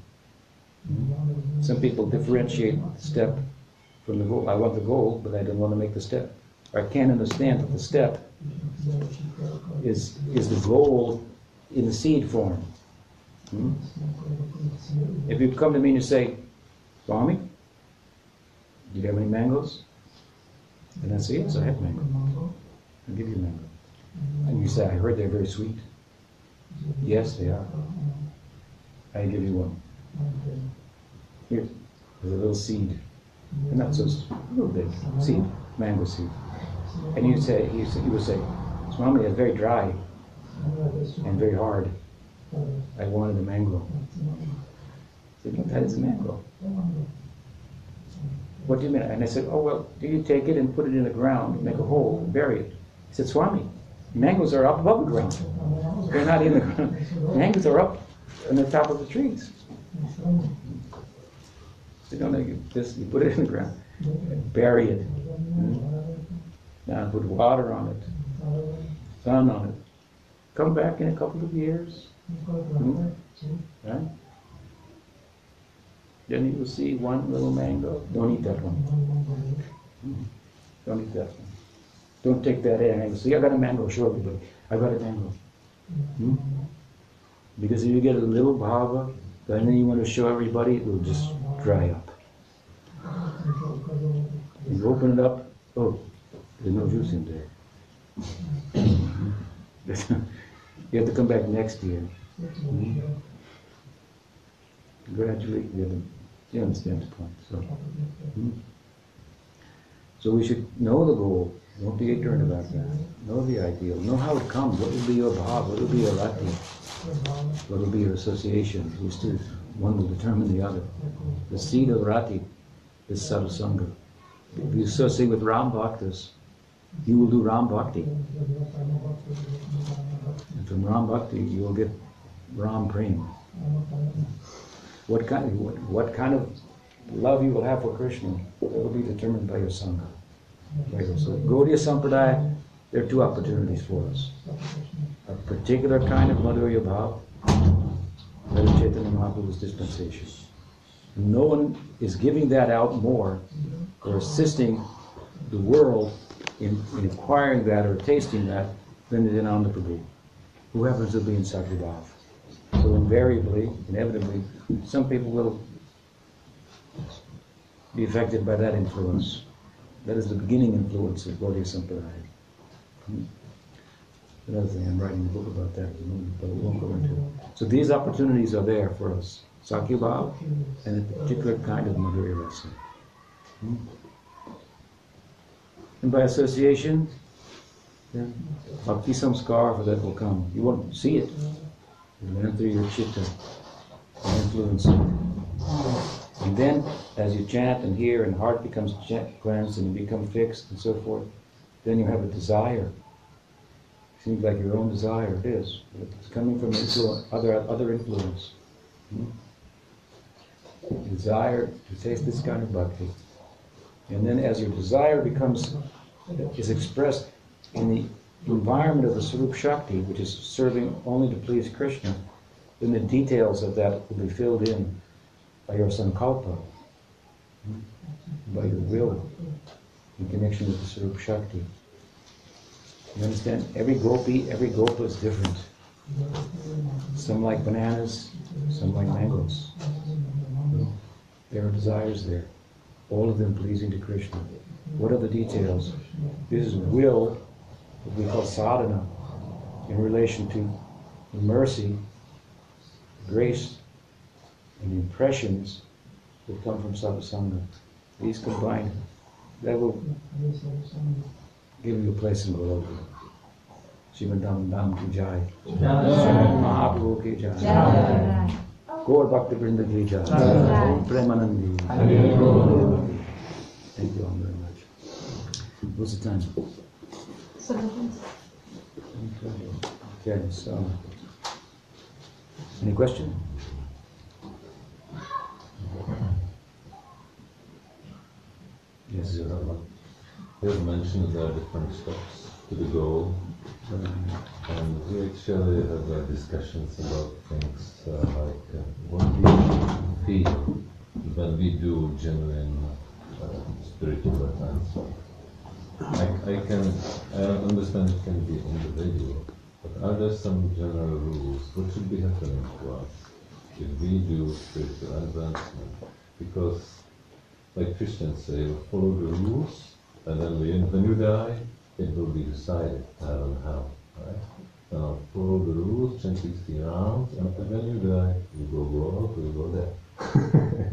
Hmm. Some people differentiate the step from the goal. I want the goal, but I don't want to make the step. I can't understand that the step is, is the goal in the seed form. Hmm? If you come to me and you say, Swami, do you have any mangoes? And I say, yes, I have mango. I'll give you a mango. And you say, I heard they're very sweet. Yes, they are. I give you one. Here, there's a little seed. And that's s- a little big seed, mango seed. And you say, you say, you would say, Swami, it's very dry and very hard. I wanted a mango. I said, no, that is a mango. What do you mean? And I said, oh, well, do you take it and put it in the ground, make a hole, and bury it? He said, Swami, mangoes are up above the ground. They're not in the ground. Mangoes are up on the top of the trees. So don't you just you put it in the ground, bury it. Now put water on it, sun on it. Come back in a couple of years, hmm, right? Then you will see one little mango. Don't eat that one. Hmm. Don't eat that one. Don't take that in see, I got a mango, show everybody. I got a mango. Hmm? Because if you get a little bhava, then you want to show everybody, it will just dry up. You open it up, oh, there's no juice in there. you have to come back next year. Hmm? Gradually, you, to, you understand the point. So, hmm? So we should know the goal. Don't be ignorant about that. Know the ideal. Know how it comes. What will be your bhav? What will be your rati? What will be your association? These two, one will determine the other. The seed of rati is sadhusanga. If you associate with Ram Bhaktas, you will do Ram Bhakti. And from Ram Bhakti, you will get Ram Prem. What kind, what, what kind of love you will have for Krishna, that will be determined by your Sangha. So Gaudiya Sampradaya, there are two opportunities for us. A particular kind of Madhurya Bhav, Chaitanya Mahaprabhu's dispensation. No one is giving that out more or assisting the world in, in acquiring that or tasting that than Nityananda Prabhu, who happens to be in Sakhyabhav. So invariably, inevitably, some people will be affected by that influence. That is the beginning influence of Gaudiya Sampradaya. Hmm. Another thing, I'm writing a book about that the but we won't go into it. So these opportunities are there for us. Sakhyabhav and a particular kind of Madhurya Rasa. Hmm. And by association, then bhakti samskar for that will come. You won't see it. It will enter your chitta and influence it. And then, as you chant and hear, and heart becomes cleansed and you become fixed and so forth, then you have a desire. It Seems like your own desire, it is. It's coming from influ- other, other influence. Hmm? Desire to taste this kind of bhakti. And then as your desire becomes, is expressed in the environment of the Swarup Shakti, which is serving only to please Krishna, then the details of that will be filled in by your sankalpa, by your will, in connection with the Swarup Shakti. You understand? Every gopi, every gopa is different. Some like bananas, some like mangoes. There are desires there, all of them pleasing to Krishna. What are the details? This is will, what we call sadhana, in relation to the mercy, grace, and impressions that come from satsanga. These combined, that will give you a place in Goloka. Shivandam Dham ki jai. Mahaprabhu ki jai. Gaur Bhakti Vrinda ki jai. Om Premanandi. Thank you all very much. What's the time? Okay, so. Any question? Yes. You have mentioned there are different steps to the goal, and we actually have uh, discussions about things uh, like uh, what we feel when we do genuine uh, spiritual advancement. I, I can I understand it can be individual, but are there some general rules? What should be happening to us if we do spiritual advancement? Because like Christians say, follow the rules, and then when you die, it will be decided, heaven and how. right? Now, follow the rules, chant 60 rounds, and when you die, you will go up, you go there.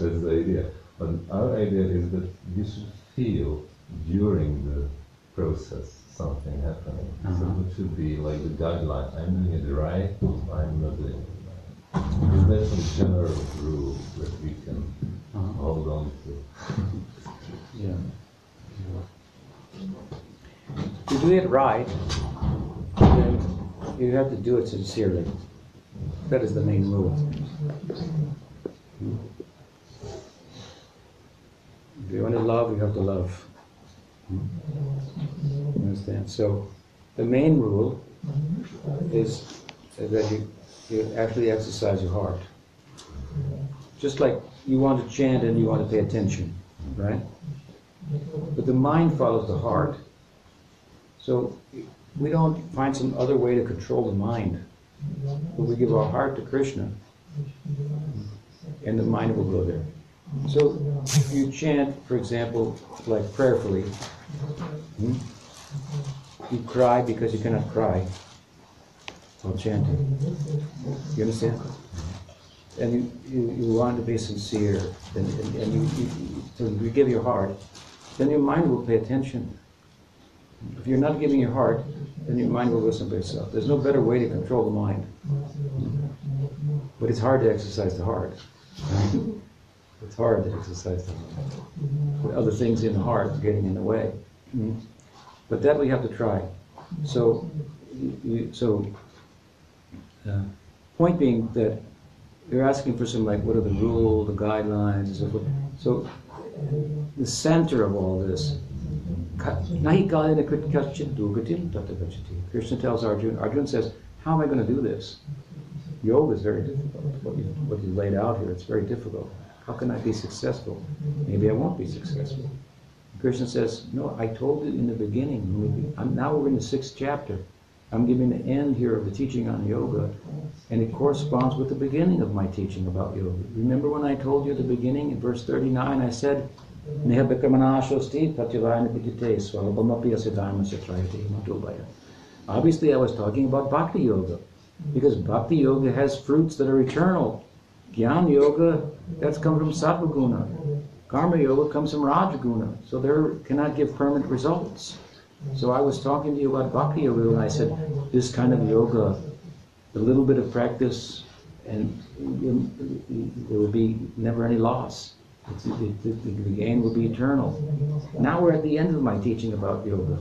That's the idea. But our idea is that you should feel during the process something happening. So Uh-huh. it should be like the guideline, I'm doing it right, I'm not doing it right. Is there some general rules that we can Uh-huh. hold on to? Yeah. To do it right, then you have to do it sincerely. That is the main rule. If you want to love, you have to love. You understand? So, the main rule is that you, you actually exercise your heart. Just like you want to chant and you want to pay attention, right? But the mind follows the heart. So we don't find some other way to control the mind. But we give our heart to Krishna, and the mind will go there. So if you chant, for example, like prayerfully, hmm, you cry because you cannot cry while chanting. You understand? And you, you, you want to be sincere, and, and, and you, you, so you give your heart, then your mind will pay attention. If you're not giving your heart, then your mind will go someplace else. There's no better way to control the mind. But it's hard to exercise the heart. It's hard to exercise the heart. With other things in the heart getting in the way. But that we have to try. So, you, so, uh, point being that you're asking for some like, what are the rules, the guidelines, and so forth. So, the center of all this. Krishna tells Arjuna, Arjuna says, how am I going to do this? Yoga is very difficult. What you, what you laid out here, it's very difficult. How can I be successful? Maybe I won't be successful. Krishna says, no, I told you in the beginning. Now we're in the sixth chapter. I'm giving the end here of the teaching on yoga, and it corresponds with the beginning of my teaching about yoga. Remember when I told you the beginning, in verse 39, I said. Obviously, I was talking about bhakti yoga, because bhakti yoga has fruits that are eternal. Jnana yoga, that's come from sattva guna. Karma yoga comes from rajaguna, so there cannot give permanent results. So I was talking to you about bhakti yoga, and I said, this kind of yoga, a little bit of practice, and there will be never any loss. It, the, the gain will be eternal. Now we're at the end of my teaching about yoga,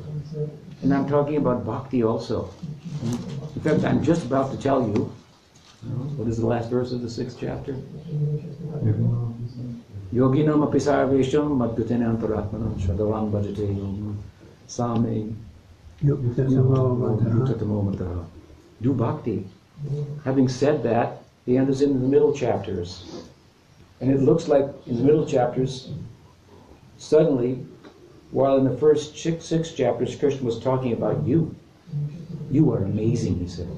and I'm talking about bhakti also. In fact, I'm just about to tell you, what is the last verse of the sixth chapter? Yoginam api sarvesham madgutene antaratmanam shadavan bhajate same. Do bhakti. Having said that, he enters into the middle chapters. And it looks like in the middle chapters, suddenly, while in the first six, six chapters, Krishna was talking about you. You are amazing, he said.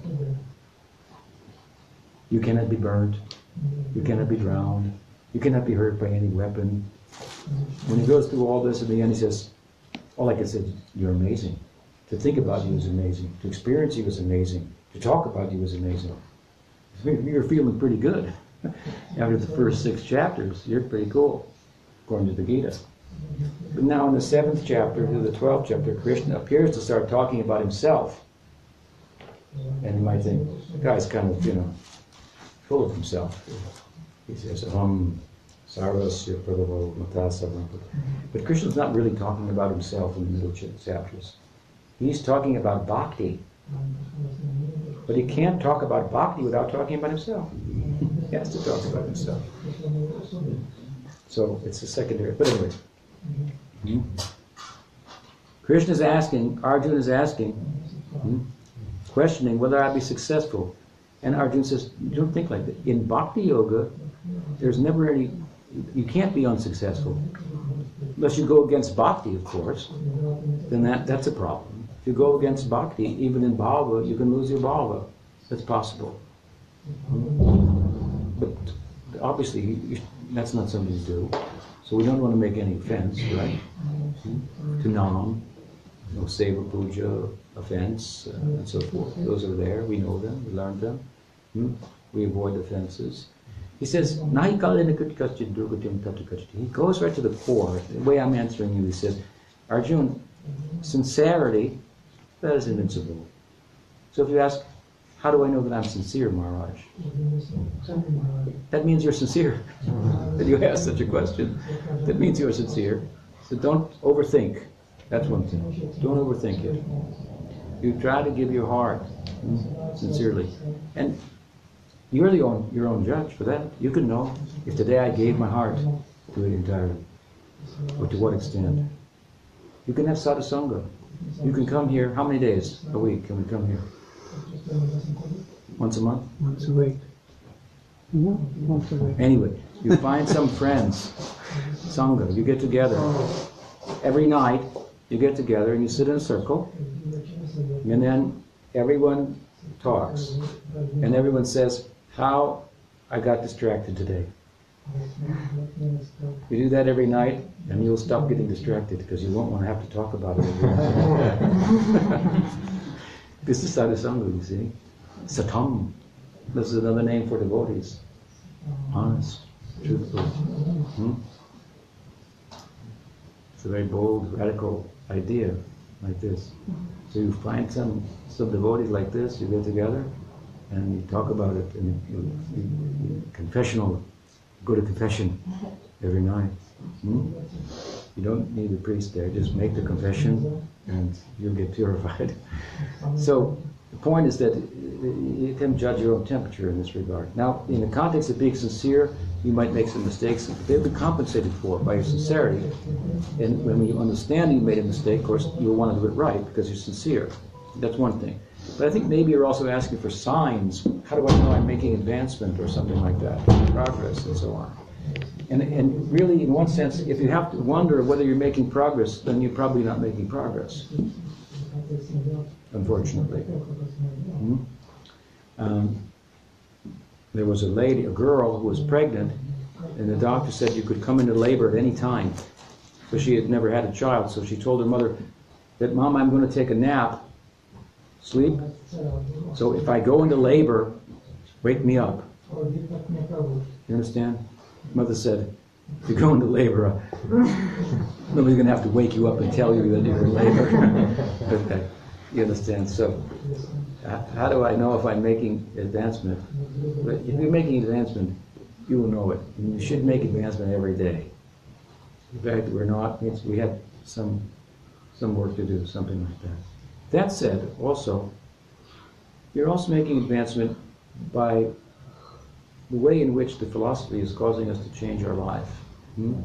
You cannot be burned. You cannot be drowned. You cannot be hurt by any weapon. When he goes through all this at the end, he says, all I can say is, you're amazing. To think about you is amazing. To experience you is amazing. To talk about you is amazing. You're feeling pretty good. After the first six chapters, you're pretty cool, according to the Gita. But now in the seventh chapter to the twelfth chapter, Krishna appears to start talking about himself. And you might think, the guy's kind of, you know, full of himself. He says, um, sarvasya matasava. But Krishna's not really talking about himself in the middle chapters. He's talking about bhakti. But he can't talk about bhakti without talking about himself. he has to talk about himself. So it's a secondary. But anyway. Hmm? Krishna is asking, Arjuna is asking, hmm, questioning whether I'll be successful. And Arjuna says, You don't think like that. In bhakti yoga, there's never any, you can't be unsuccessful. Unless you go against bhakti, of course, then that, that's a problem. If you go against bhakti, even in bhava, you can lose your bhava. That's possible. But obviously, you, that's not something to do. So we don't want to make any offense, right? To nam, no seva puja, offense, uh, and so forth. Those are there. We know them. We learned them. Hmm? We avoid offenses. He says. He goes right to the core. The way I'm answering you, he says, Arjun, sincerity, that is invincible. So if you ask, how do I know that I'm sincere, Maharaj? That means you're sincere. that you ask such a question. That means you're sincere. So don't overthink. That's one thing. Don't overthink it. You try to give your heart sincerely. And you're the own, your own judge for that. You can know if today I gave my heart to it entirely, or to what extent. You can have sadhusanga. You can come here. How many days a week can we come here? Once a month? Once a week. Yeah, once a week. Anyway, you find some friends, sangha. You get together every night. You get together and you sit in a circle, and then everyone talks, and everyone says how I got distracted today. You do that every night, and you'll stop getting distracted because you won't want to have to talk about it this is sadhusanga, you see. Satam. This is another name for devotees. Honest, truthful. Hmm? It's a very bold, radical idea like this. So you find some, some devotees like this, you get together, and you talk about it, you, you confessional, go to confession every night. Hmm? You don't need a priest there, just make the confession, and you'll get purified. So the point is that uh, you can judge your own temperature in this regard. Now, in the context of being sincere, you might make some mistakes, but they'll be compensated for by your sincerity. And when you understand you made a mistake, of course, you'll want to do it right because you're sincere. That's one thing. But I think maybe you're also asking for signs. How do I know I'm making advancement or something like that, progress and so on? And, and really, in one sense, if you have to wonder whether you're making progress, then you're probably not making progress, unfortunately. Hmm? Um, there was a lady, a girl who was pregnant, and the doctor said you could come into labor at any time. So she had never had a child, so she told her mother that, Mom, I'm going to take a nap, sleep. So if I go into labor, wake me up. You understand? Mother said, if you go into labor, uh, nobody's going to have to wake you up and tell you that you're in labor. okay. You understand? So, how do I know if I'm making advancement? If you're making advancement, you will know it. And you should make advancement every day. In fact, we're not, we have some, some work to do, something like that. That said, also, you're also making advancement by the way in which the philosophy is causing us to change our life. Hmm?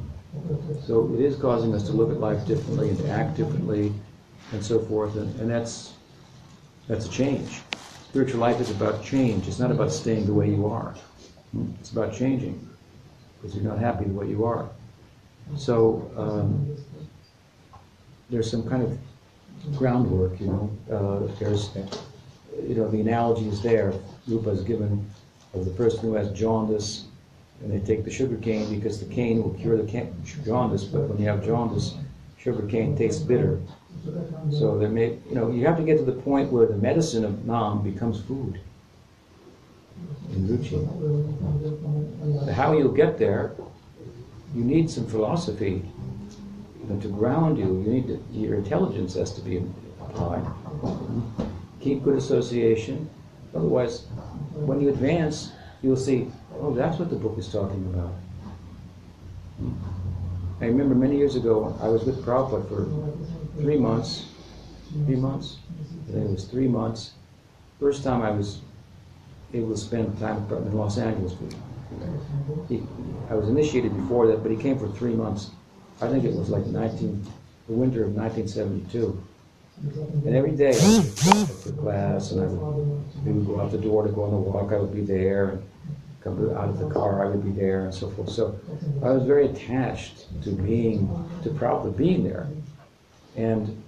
So it is causing us to look at life differently and to act differently and so forth, and, and that's that's a change. Spiritual life is about change. It's not about staying the way you are. Hmm? It's about changing because you're not happy the way you are. So um, there's some kind of groundwork, you know. Uh, there's, you know, the analogy is there. Rupa is given of the person who has jaundice, and they take the sugar cane because the cane will cure the can- jaundice, but when you have jaundice, sugar cane tastes bitter. So there may, you know, you have to get to the point where the medicine of Nam becomes food in Ruchi. How you'll get there, you need some philosophy know, to ground you. You need to, your intelligence has to be applied. Keep good association. Otherwise, when you advance, you'll see, oh, that's what the book is talking about. I remember many years ago, I was with Prabhupada for three months. Three months? I think it was three months. First time I was able to spend time in Los Angeles. He, I was initiated before that, but he came for three months. I think it was like 19, the winter of 1972. And every day I would to class and I would, go out the door to go on a walk, I would be there. And come out of the car, I would be there and so forth. So I was very attached to being, to Prabhupada being there. And,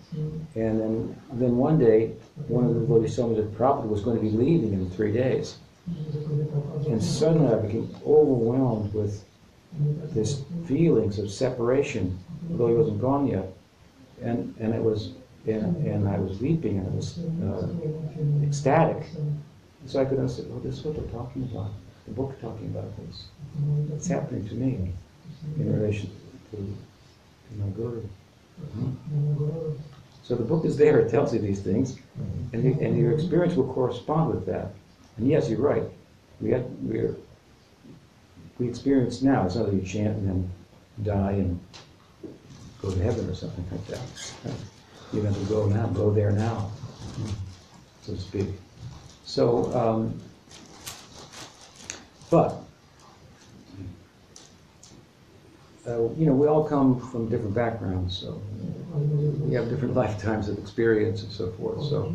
and then, then one day, one of the devotees told me that Prabhupada was going to be leaving in three days. And suddenly I became overwhelmed with this feelings of separation, although he wasn't gone yet. And, and it was, and, and I was weeping and I was uh, ecstatic. So I could understand, oh, this is what they're talking about. The book's talking about this. It's happening to me in relation to, to my guru. Hmm? So the book is there, it tells you these things, and, you, and your experience will correspond with that. And yes, you're right. We have, we're, we experience now, it's not that you chant and then die and go to heaven or something like that. You have to go now, go there now, so to speak. So, um, but, uh, you know, we all come from different backgrounds, so we have different lifetimes of experience and so forth. So,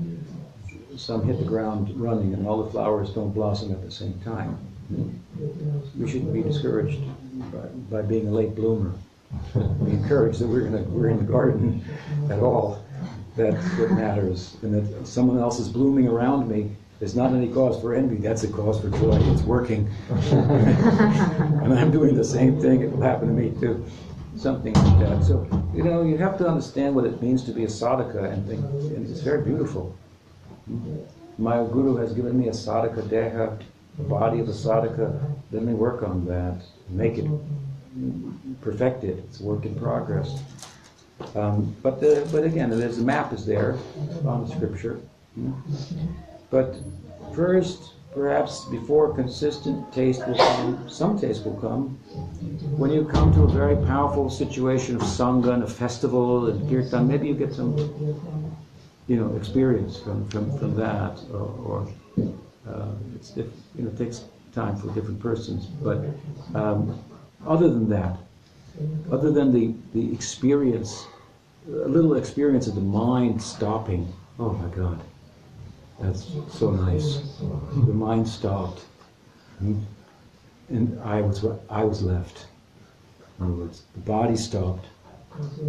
some hit the ground running, and all the flowers don't blossom at the same time. We shouldn't be discouraged by, by being a late bloomer. We encourage that we're in, a, we're in the garden at all. That's what matters. And that someone else is blooming around me is not any cause for envy, that's a cause for joy. It's working. and I'm doing the same thing, it will happen to me too. Something like that. So, you know, you have to understand what it means to be a sadhaka and think, and it's very beautiful. My guru has given me a sadhaka deha, the body of the sadhaka. then me work on that, make it, perfect it. It's a work in progress. Um, but the, but again, there's the map is there on the scripture. But first, perhaps before consistent taste will come, some taste will come. When you come to a very powerful situation of sangha and a festival and kirtan, maybe you get some, you know, experience from, from, from that, or, or uh, it's diff, you know, it takes time for different persons. But um, other than that, other than the, the experience, a little experience of the mind stopping. Oh my God, that's so nice. The mind stopped, and I was I was left. In other words, the body stopped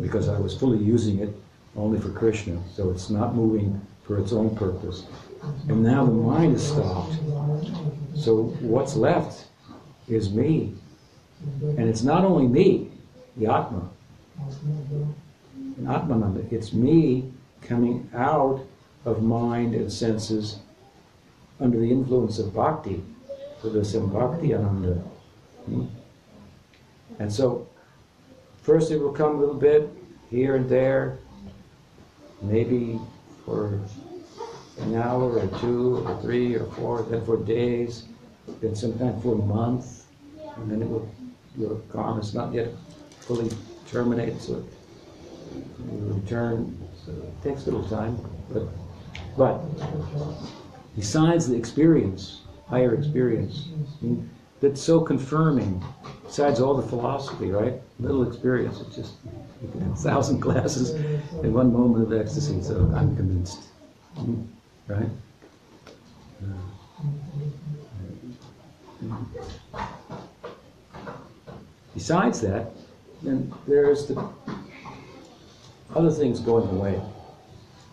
because I was fully using it only for Krishna, so it's not moving for its own purpose. And now the mind is stopped. So what's left is me. And it's not only me, the Atma. Atmananda, it's me coming out of mind and senses under the influence of bhakti, for the bhakti ananda. Hmm? And so, first it will come a little bit here and there, maybe for an hour or two or three or four, then for days, then sometimes for a month, and then it will, your karma is not yet fully terminated, so you return. So it takes a little time, but but besides the experience, higher experience, that's so confirming. Besides all the philosophy, right? Little experience. It's just you can have a thousand classes in one moment of ecstasy. So I'm convinced, right? Besides that, then there's the other things going away.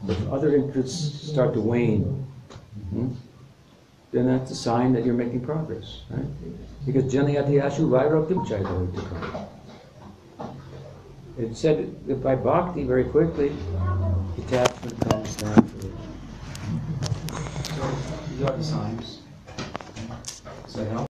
If other interests start to wane, mhm, then that's a sign that you're making progress, right? Because janayati ashu vairagyam chaitavaitikam. It said that by bhakti, very quickly, detachment comes naturally. These are the signs. Does that help?